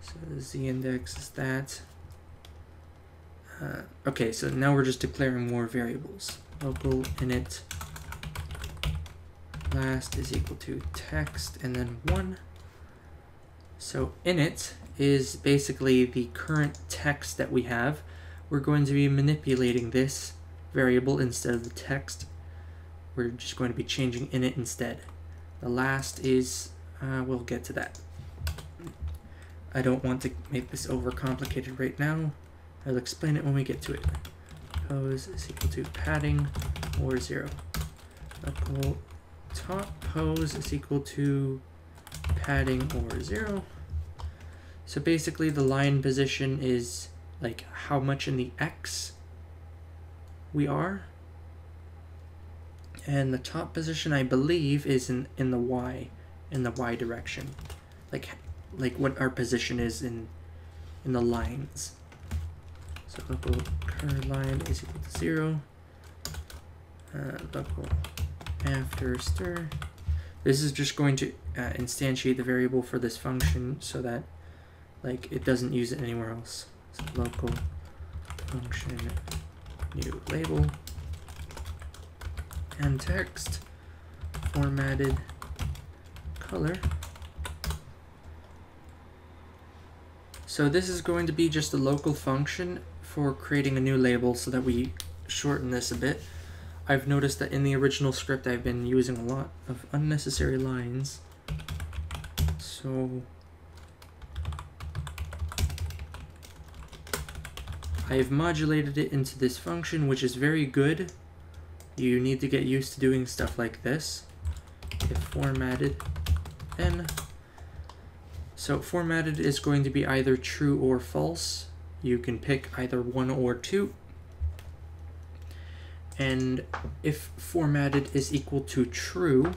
So the z index is that. Uh, okay, so now we're just declaring more variables. Local init last is equal to text and then 1. So init is basically the current text that we have. We're going to be manipulating this variable instead of the text we're just going to be changing init instead. The last is, uh, we'll get to that. I don't want to make this overcomplicated right now. I'll explain it when we get to it. Pose is equal to padding or zero. Local top pose is equal to padding or zero. So basically the line position is like how much in the X we are and the top position I believe is in in the y in the y direction. Like like what our position is in in the lines. So local current line is equal to zero. Uh, local after stir. This is just going to uh, instantiate the variable for this function so that like it doesn't use it anywhere else. So local function new label and text formatted color. So this is going to be just a local function for creating a new label so that we shorten this a bit. I've noticed that in the original script I've been using a lot of unnecessary lines. So I've modulated it into this function which is very good you need to get used to doing stuff like this. If formatted, then. So formatted is going to be either true or false. You can pick either one or two. And if formatted is equal to true,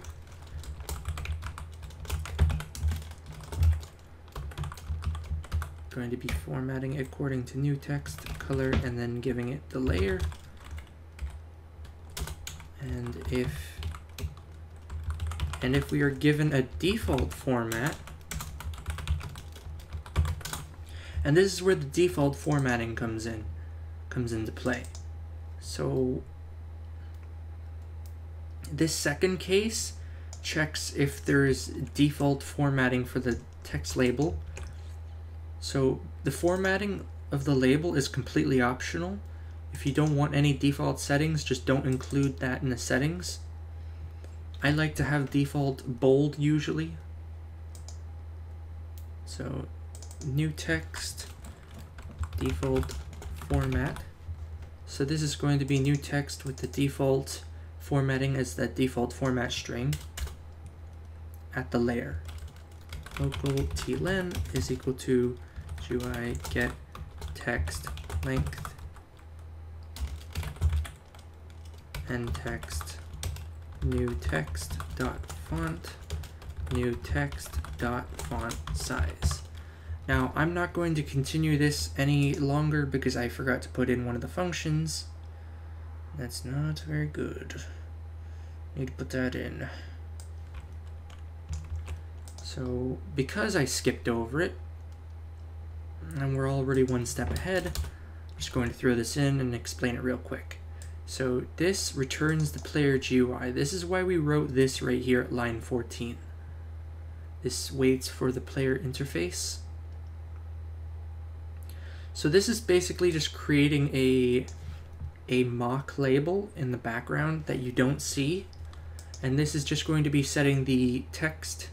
going to be formatting according to new text color and then giving it the layer. And if and if we are given a default format, and this is where the default formatting comes in, comes into play. So this second case checks if there's default formatting for the text label. So the formatting of the label is completely optional. If you don't want any default settings, just don't include that in the settings. I like to have default bold usually. So new text, default format. So this is going to be new text with the default formatting as the default format string at the layer. Local tlen is equal to GUI get text length and text new text dot font new text dot font size. Now I'm not going to continue this any longer because I forgot to put in one of the functions. That's not very good. Need to put that in. So because I skipped over it, and we're already one step ahead, I'm just going to throw this in and explain it real quick. So this returns the player GUI. This is why we wrote this right here at line 14. This waits for the player interface. So this is basically just creating a, a mock label in the background that you don't see. And this is just going to be setting the text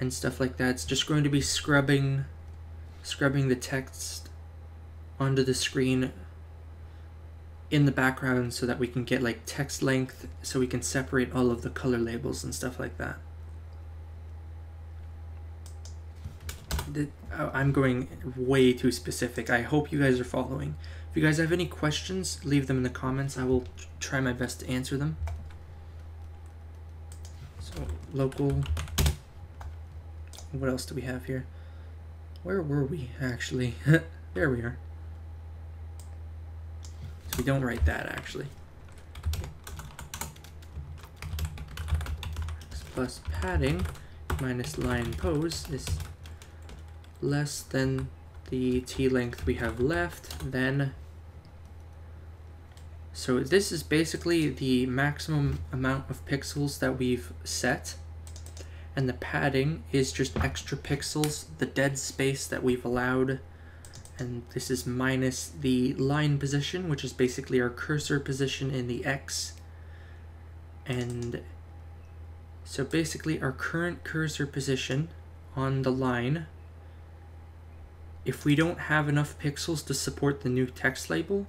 and stuff like that. It's just going to be scrubbing, scrubbing the text onto the screen in the background so that we can get like text length so we can separate all of the color labels and stuff like that. Uh, I'm going way too specific. I hope you guys are following. If you guys have any questions, leave them in the comments. I will try my best to answer them. So local, what else do we have here? Where were we actually? there we are we don't write that actually. X plus padding minus line pose is less than the t length we have left, then so this is basically the maximum amount of pixels that we've set and the padding is just extra pixels, the dead space that we've allowed and this is minus the line position, which is basically our cursor position in the X. And so basically our current cursor position on the line, if we don't have enough pixels to support the new text label,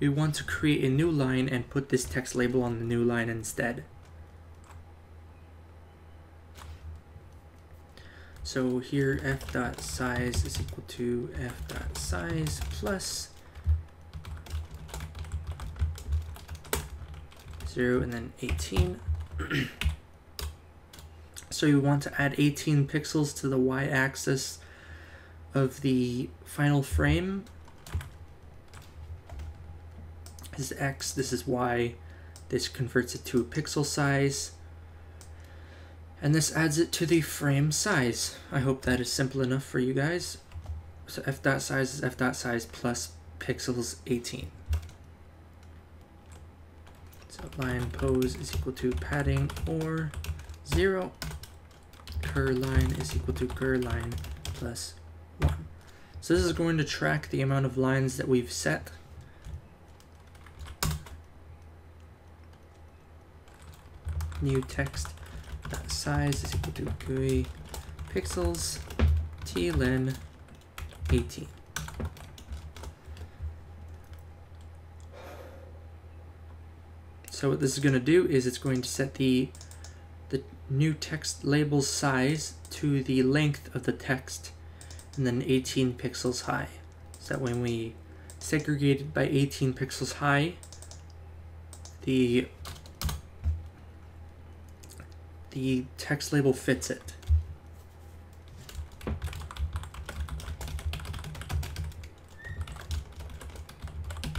we want to create a new line and put this text label on the new line instead. So here f dot size is equal to f dot size plus 0 and then 18. so you want to add 18 pixels to the y-axis of the final frame. This is x, this is y. This converts it to a pixel size and this adds it to the frame size. I hope that is simple enough for you guys. So f dot size is f dot size plus pixels 18. So line pose is equal to padding or 0. Cur line is equal to cur line plus 1. So this is going to track the amount of lines that we've set. New text that size is equal to GUI pixels tlen 18. So what this is going to do is it's going to set the the new text label size to the length of the text and then 18 pixels high. So that when we segregate it by 18 pixels high, the the text label fits it.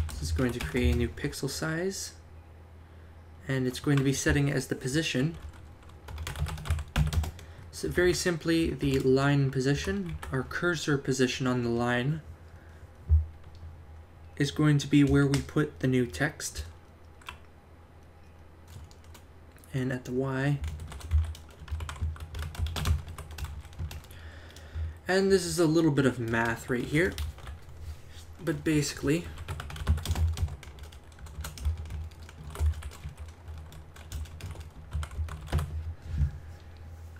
This is going to create a new pixel size and it's going to be setting as the position. So very simply the line position, our cursor position on the line is going to be where we put the new text. And at the Y, And this is a little bit of math right here. But basically,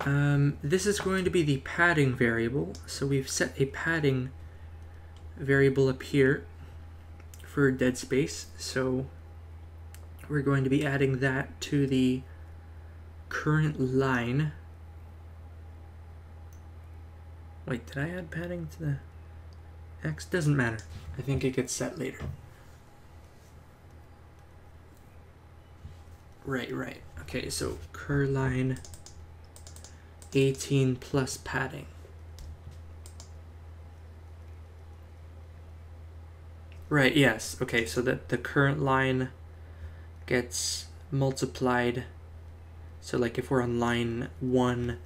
um, this is going to be the padding variable. So we've set a padding variable up here for dead space. So we're going to be adding that to the current line. Wait, did I add padding to the X? Doesn't matter. I think it gets set later. Right, right. Okay, so cur line 18 plus padding. Right, yes. Okay, so that the current line gets multiplied. So like if we're on line 1,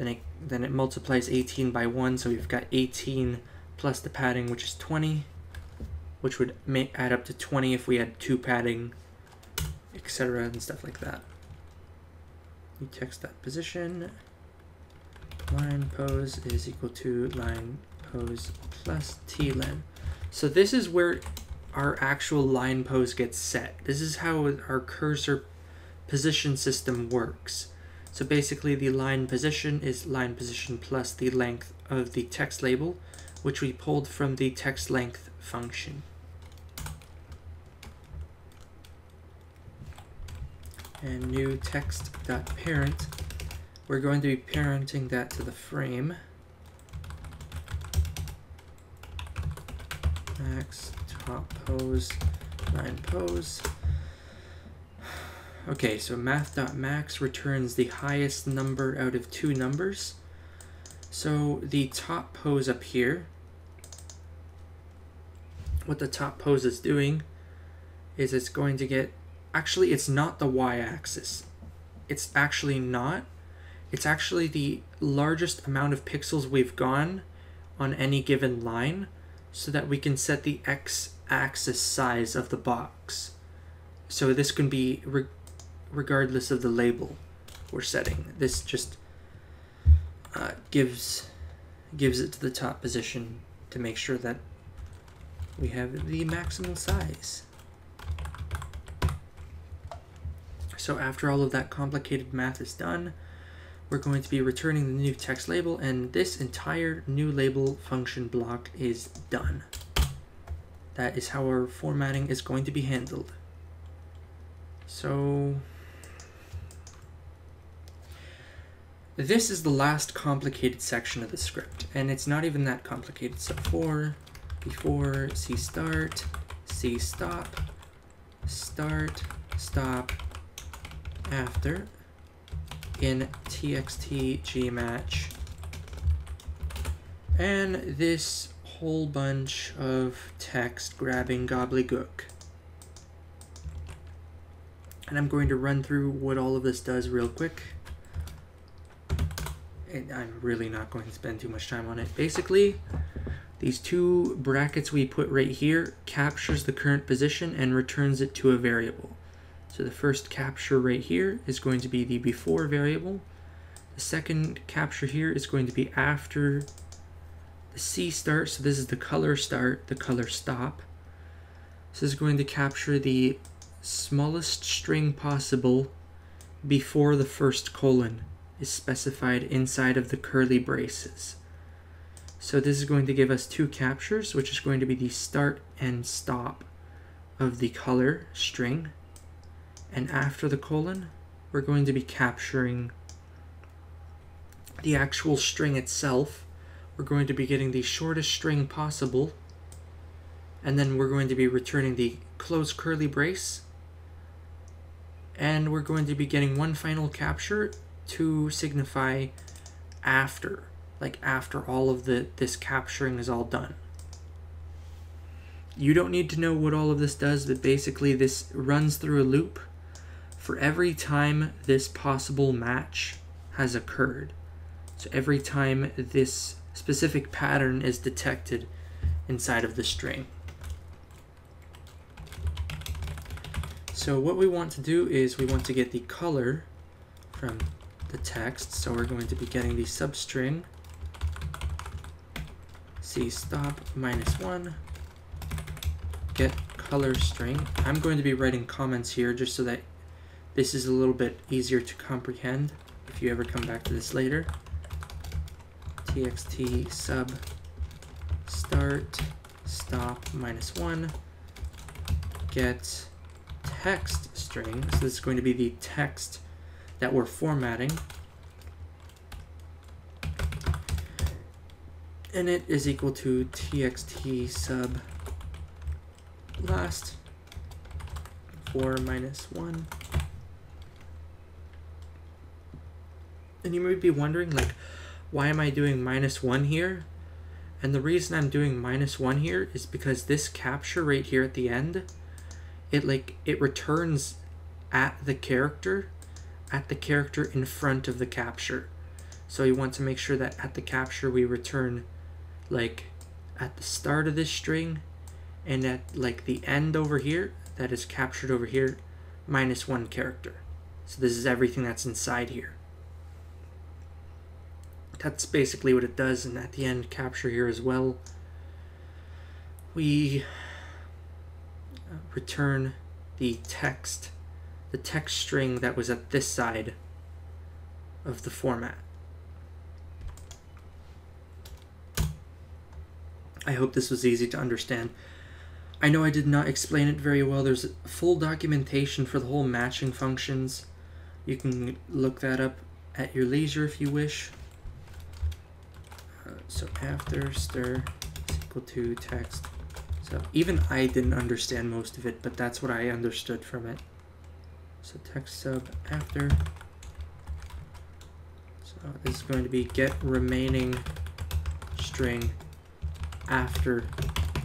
then it then it multiplies 18 by 1, so we've got 18 plus the padding, which is 20, which would make add up to 20 if we had two padding, etc. and stuff like that. You text that position. Line pose is equal to line pose plus tlen. So this is where our actual line pose gets set. This is how our cursor position system works. So basically the line position is line position plus the length of the text label, which we pulled from the text length function. And new text.parent, we're going to be parenting that to the frame. Max top pose, line pose. Okay, so math.max returns the highest number out of two numbers. So the top pose up here, what the top pose is doing is it's going to get, actually it's not the y-axis. It's actually not. It's actually the largest amount of pixels we've gone on any given line so that we can set the x-axis size of the box. So this can be regardless of the label we're setting. This just uh, gives gives it to the top position to make sure that we have the maximal size. So after all of that complicated math is done, we're going to be returning the new text label and this entire new label function block is done. That is how our formatting is going to be handled. So this is the last complicated section of the script and it's not even that complicated. So for, before, C start, C stop, start, stop, after, in txt gmatch and this whole bunch of text grabbing gobbledygook. And I'm going to run through what all of this does real quick. I'm really not going to spend too much time on it. Basically, these two brackets we put right here captures the current position and returns it to a variable. So the first capture right here is going to be the before variable. The second capture here is going to be after the C start. So this is the color start, the color stop. This is going to capture the smallest string possible before the first colon is specified inside of the curly braces. So this is going to give us two captures, which is going to be the start and stop of the color string and after the colon, we're going to be capturing the actual string itself. We're going to be getting the shortest string possible, and then we're going to be returning the close curly brace, and we're going to be getting one final capture to signify after, like after all of the this capturing is all done. you don't need to know what all of this does, but basically this runs through a loop for every time this possible match has occurred. So every time this specific pattern is detected inside of the string. So what we want to do is we want to get the color from the text. So we're going to be getting the substring c stop minus one get color string. I'm going to be writing comments here just so that this is a little bit easier to comprehend if you ever come back to this later. txt sub start stop minus one get text string. So this is going to be the text that we're formatting. And it is equal to txt sub last 4 minus 1. And you may be wondering, like, why am I doing minus 1 here? And the reason I'm doing minus 1 here is because this capture right here at the end, it like, it returns at the character, at the character in front of the capture. So you want to make sure that at the capture we return like at the start of this string and at like the end over here that is captured over here minus one character. So this is everything that's inside here. That's basically what it does and at the end capture here as well. We uh, return the text, the text string that was at this side of the format. I hope this was easy to understand. I know I did not explain it very well. There's full documentation for the whole matching functions. You can look that up at your leisure if you wish. Uh, so after stir is equal to text. So even I didn't understand most of it, but that's what I understood from it. So text sub after. So this is going to be get remaining string after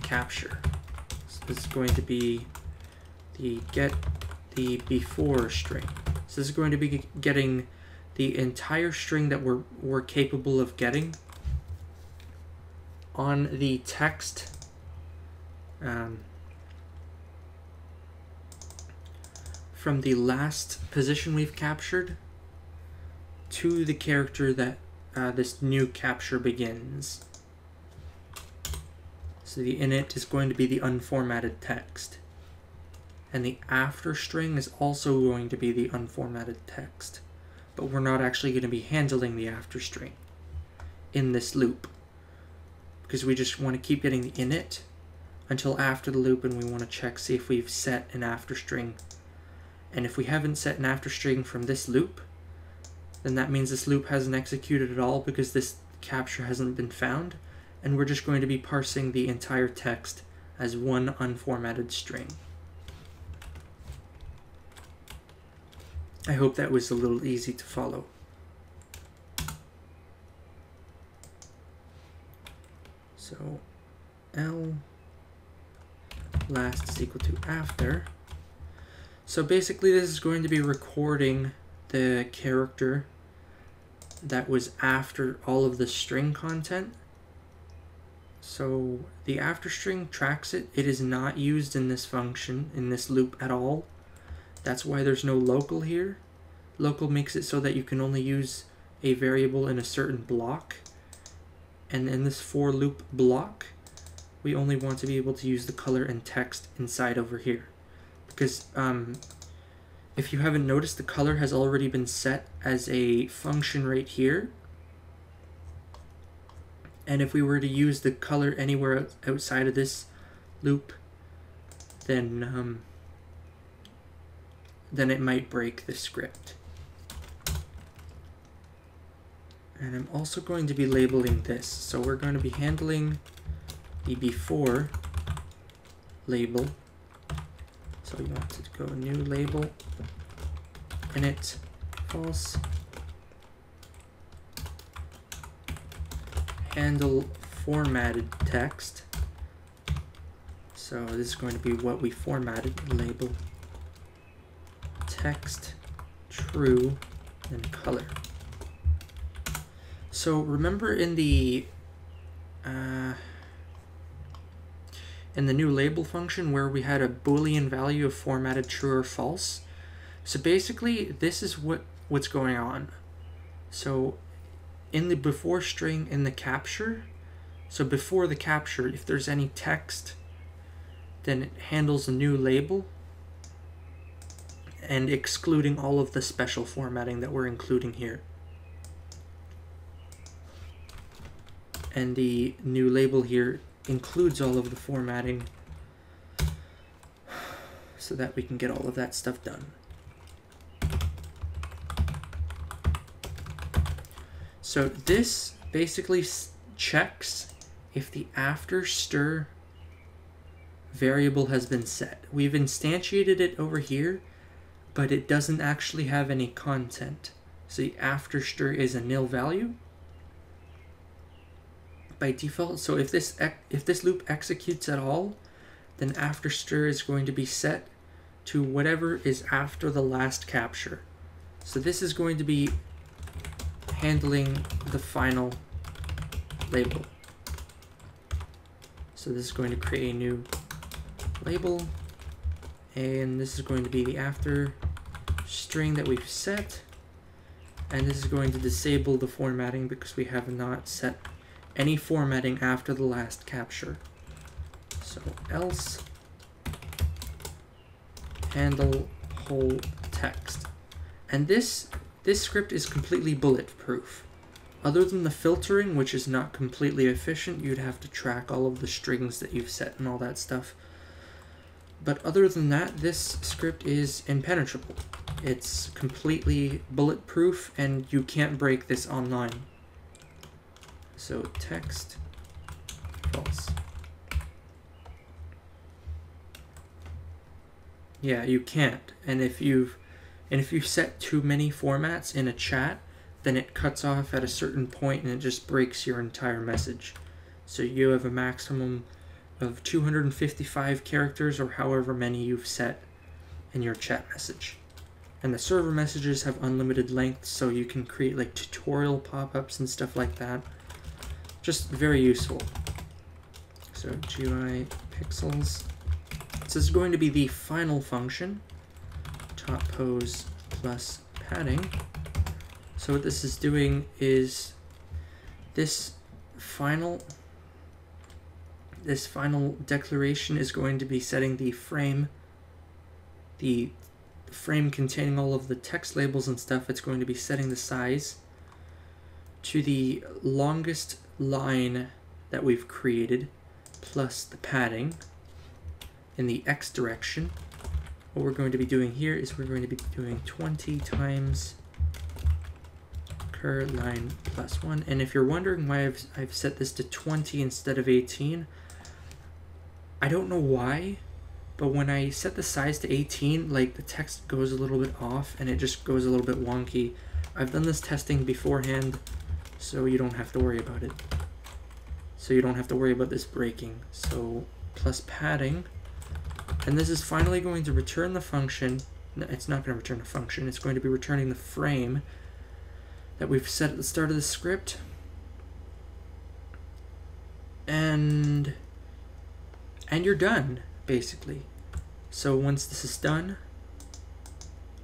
capture. So this is going to be the get the before string. So this is going to be getting the entire string that we're, we're capable of getting on the text um, from the last position we've captured to the character that uh, this new capture begins. So the init is going to be the unformatted text. And the after string is also going to be the unformatted text. But we're not actually going to be handling the after string in this loop. Because we just want to keep getting the init until after the loop and we want to check see if we've set an after string. And if we haven't set an after string from this loop, then that means this loop hasn't executed at all because this capture hasn't been found and we're just going to be parsing the entire text as one unformatted string. I hope that was a little easy to follow. So L last is equal to after. So basically this is going to be recording the character that was after all of the string content so the after string tracks it. It is not used in this function, in this loop at all. That's why there's no local here. Local makes it so that you can only use a variable in a certain block. And in this for loop block, we only want to be able to use the color and text inside over here. Because um, if you haven't noticed, the color has already been set as a function right here and if we were to use the color anywhere outside of this loop, then um, then it might break the script. And I'm also going to be labeling this. So we're going to be handling the before label. So we want to go new label, init false handle formatted text. So this is going to be what we formatted, label text true and color. So remember in the uh, in the new label function where we had a boolean value of formatted true or false. So basically this is what what's going on. So in the before string in the capture, so before the capture, if there's any text, then it handles a new label and excluding all of the special formatting that we're including here. And the new label here includes all of the formatting so that we can get all of that stuff done. So this basically checks if the after stir variable has been set. We've instantiated it over here, but it doesn't actually have any content. So the after stir is a nil value by default. So if this if this loop executes at all, then after stir is going to be set to whatever is after the last capture. So this is going to be handling the final label. So this is going to create a new label and this is going to be the after string that we've set and this is going to disable the formatting because we have not set any formatting after the last capture. So else handle whole text. And this this script is completely bulletproof. Other than the filtering, which is not completely efficient, you'd have to track all of the strings that you've set and all that stuff. But other than that, this script is impenetrable. It's completely bulletproof and you can't break this online. So text false. Yeah, you can't. And if you've and if you set too many formats in a chat, then it cuts off at a certain point and it just breaks your entire message. So you have a maximum of 255 characters or however many you've set in your chat message. And the server messages have unlimited length so you can create like tutorial pop-ups and stuff like that. Just very useful. So GUI pixels. This is going to be the final function. Top pose plus padding. So what this is doing is this final this final declaration is going to be setting the frame the frame containing all of the text labels and stuff it's going to be setting the size to the longest line that we've created plus the padding in the x direction what we're going to be doing here is we're going to be doing 20 times per line plus 1. And if you're wondering why I've, I've set this to 20 instead of 18, I don't know why, but when I set the size to 18, like the text goes a little bit off and it just goes a little bit wonky. I've done this testing beforehand, so you don't have to worry about it. So you don't have to worry about this breaking. So plus padding, and this is finally going to return the function. No, it's not going to return a function. It's going to be returning the frame that we've set at the start of the script. And and you're done, basically. So once this is done,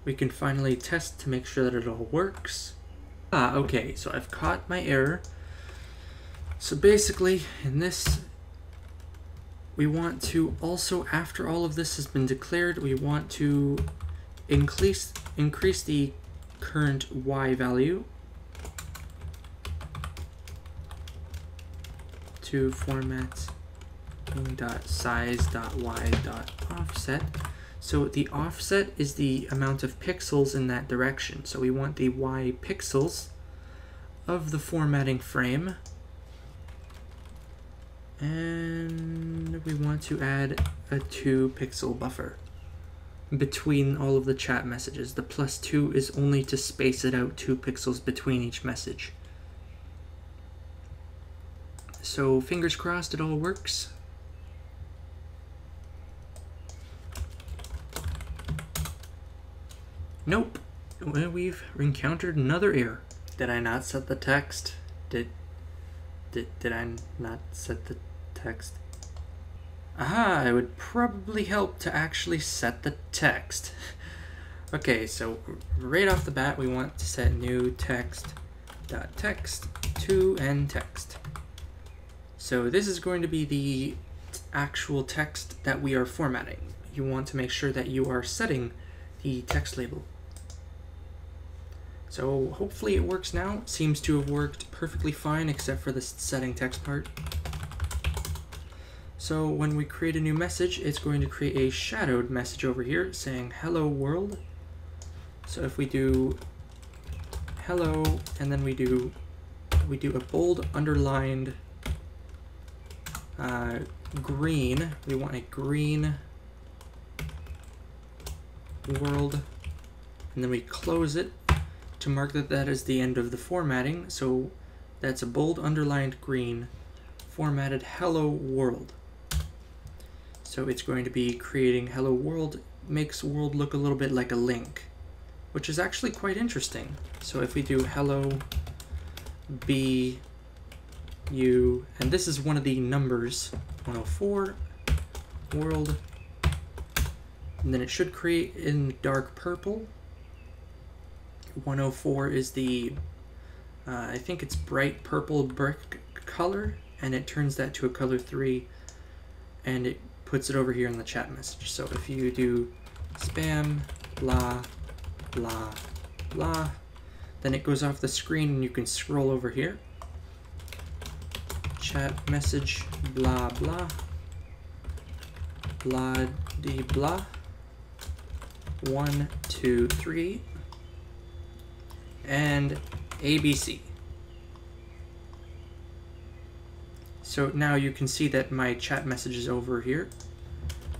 we can finally test to make sure that it all works. Ah, okay, so I've caught my error. So basically, in this, we want to also, after all of this has been declared, we want to increase, increase the current y value to format dot So the offset is the amount of pixels in that direction. So we want the y pixels of the formatting frame. And we want to add a 2 pixel buffer between all of the chat messages. The plus 2 is only to space it out 2 pixels between each message. So fingers crossed it all works. Nope. We've encountered another error. Did I not set the text? Did did did I not set the text? Aha, it would probably help to actually set the text. okay, so right off the bat we want to set new text dot text to end text. So this is going to be the actual text that we are formatting. You want to make sure that you are setting the text label. So hopefully it works now. Seems to have worked perfectly fine except for the setting text part. So when we create a new message, it's going to create a shadowed message over here saying hello world. So if we do hello and then we do we do a bold underlined uh, green, we want a green world and then we close it to mark that that is the end of the formatting. So that's a bold underlined green formatted hello world. So it's going to be creating hello world makes world look a little bit like a link, which is actually quite interesting. So if we do hello b u, and this is one of the numbers, 104 world, and then it should create in dark purple 104 is the, uh, I think it's bright purple brick color, and it turns that to a color 3, and it puts it over here in the chat message. So if you do spam, blah, blah, blah, then it goes off the screen and you can scroll over here. Chat message, blah, blah, blah, de blah, one, two, three, and ABC. So now you can see that my chat message is over here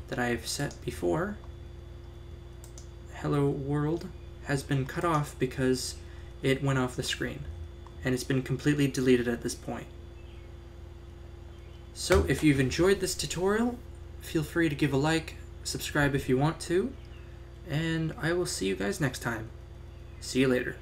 that I've set before. Hello world has been cut off because it went off the screen and it's been completely deleted at this point. So if you've enjoyed this tutorial, feel free to give a like, subscribe if you want to, and I will see you guys next time. See you later.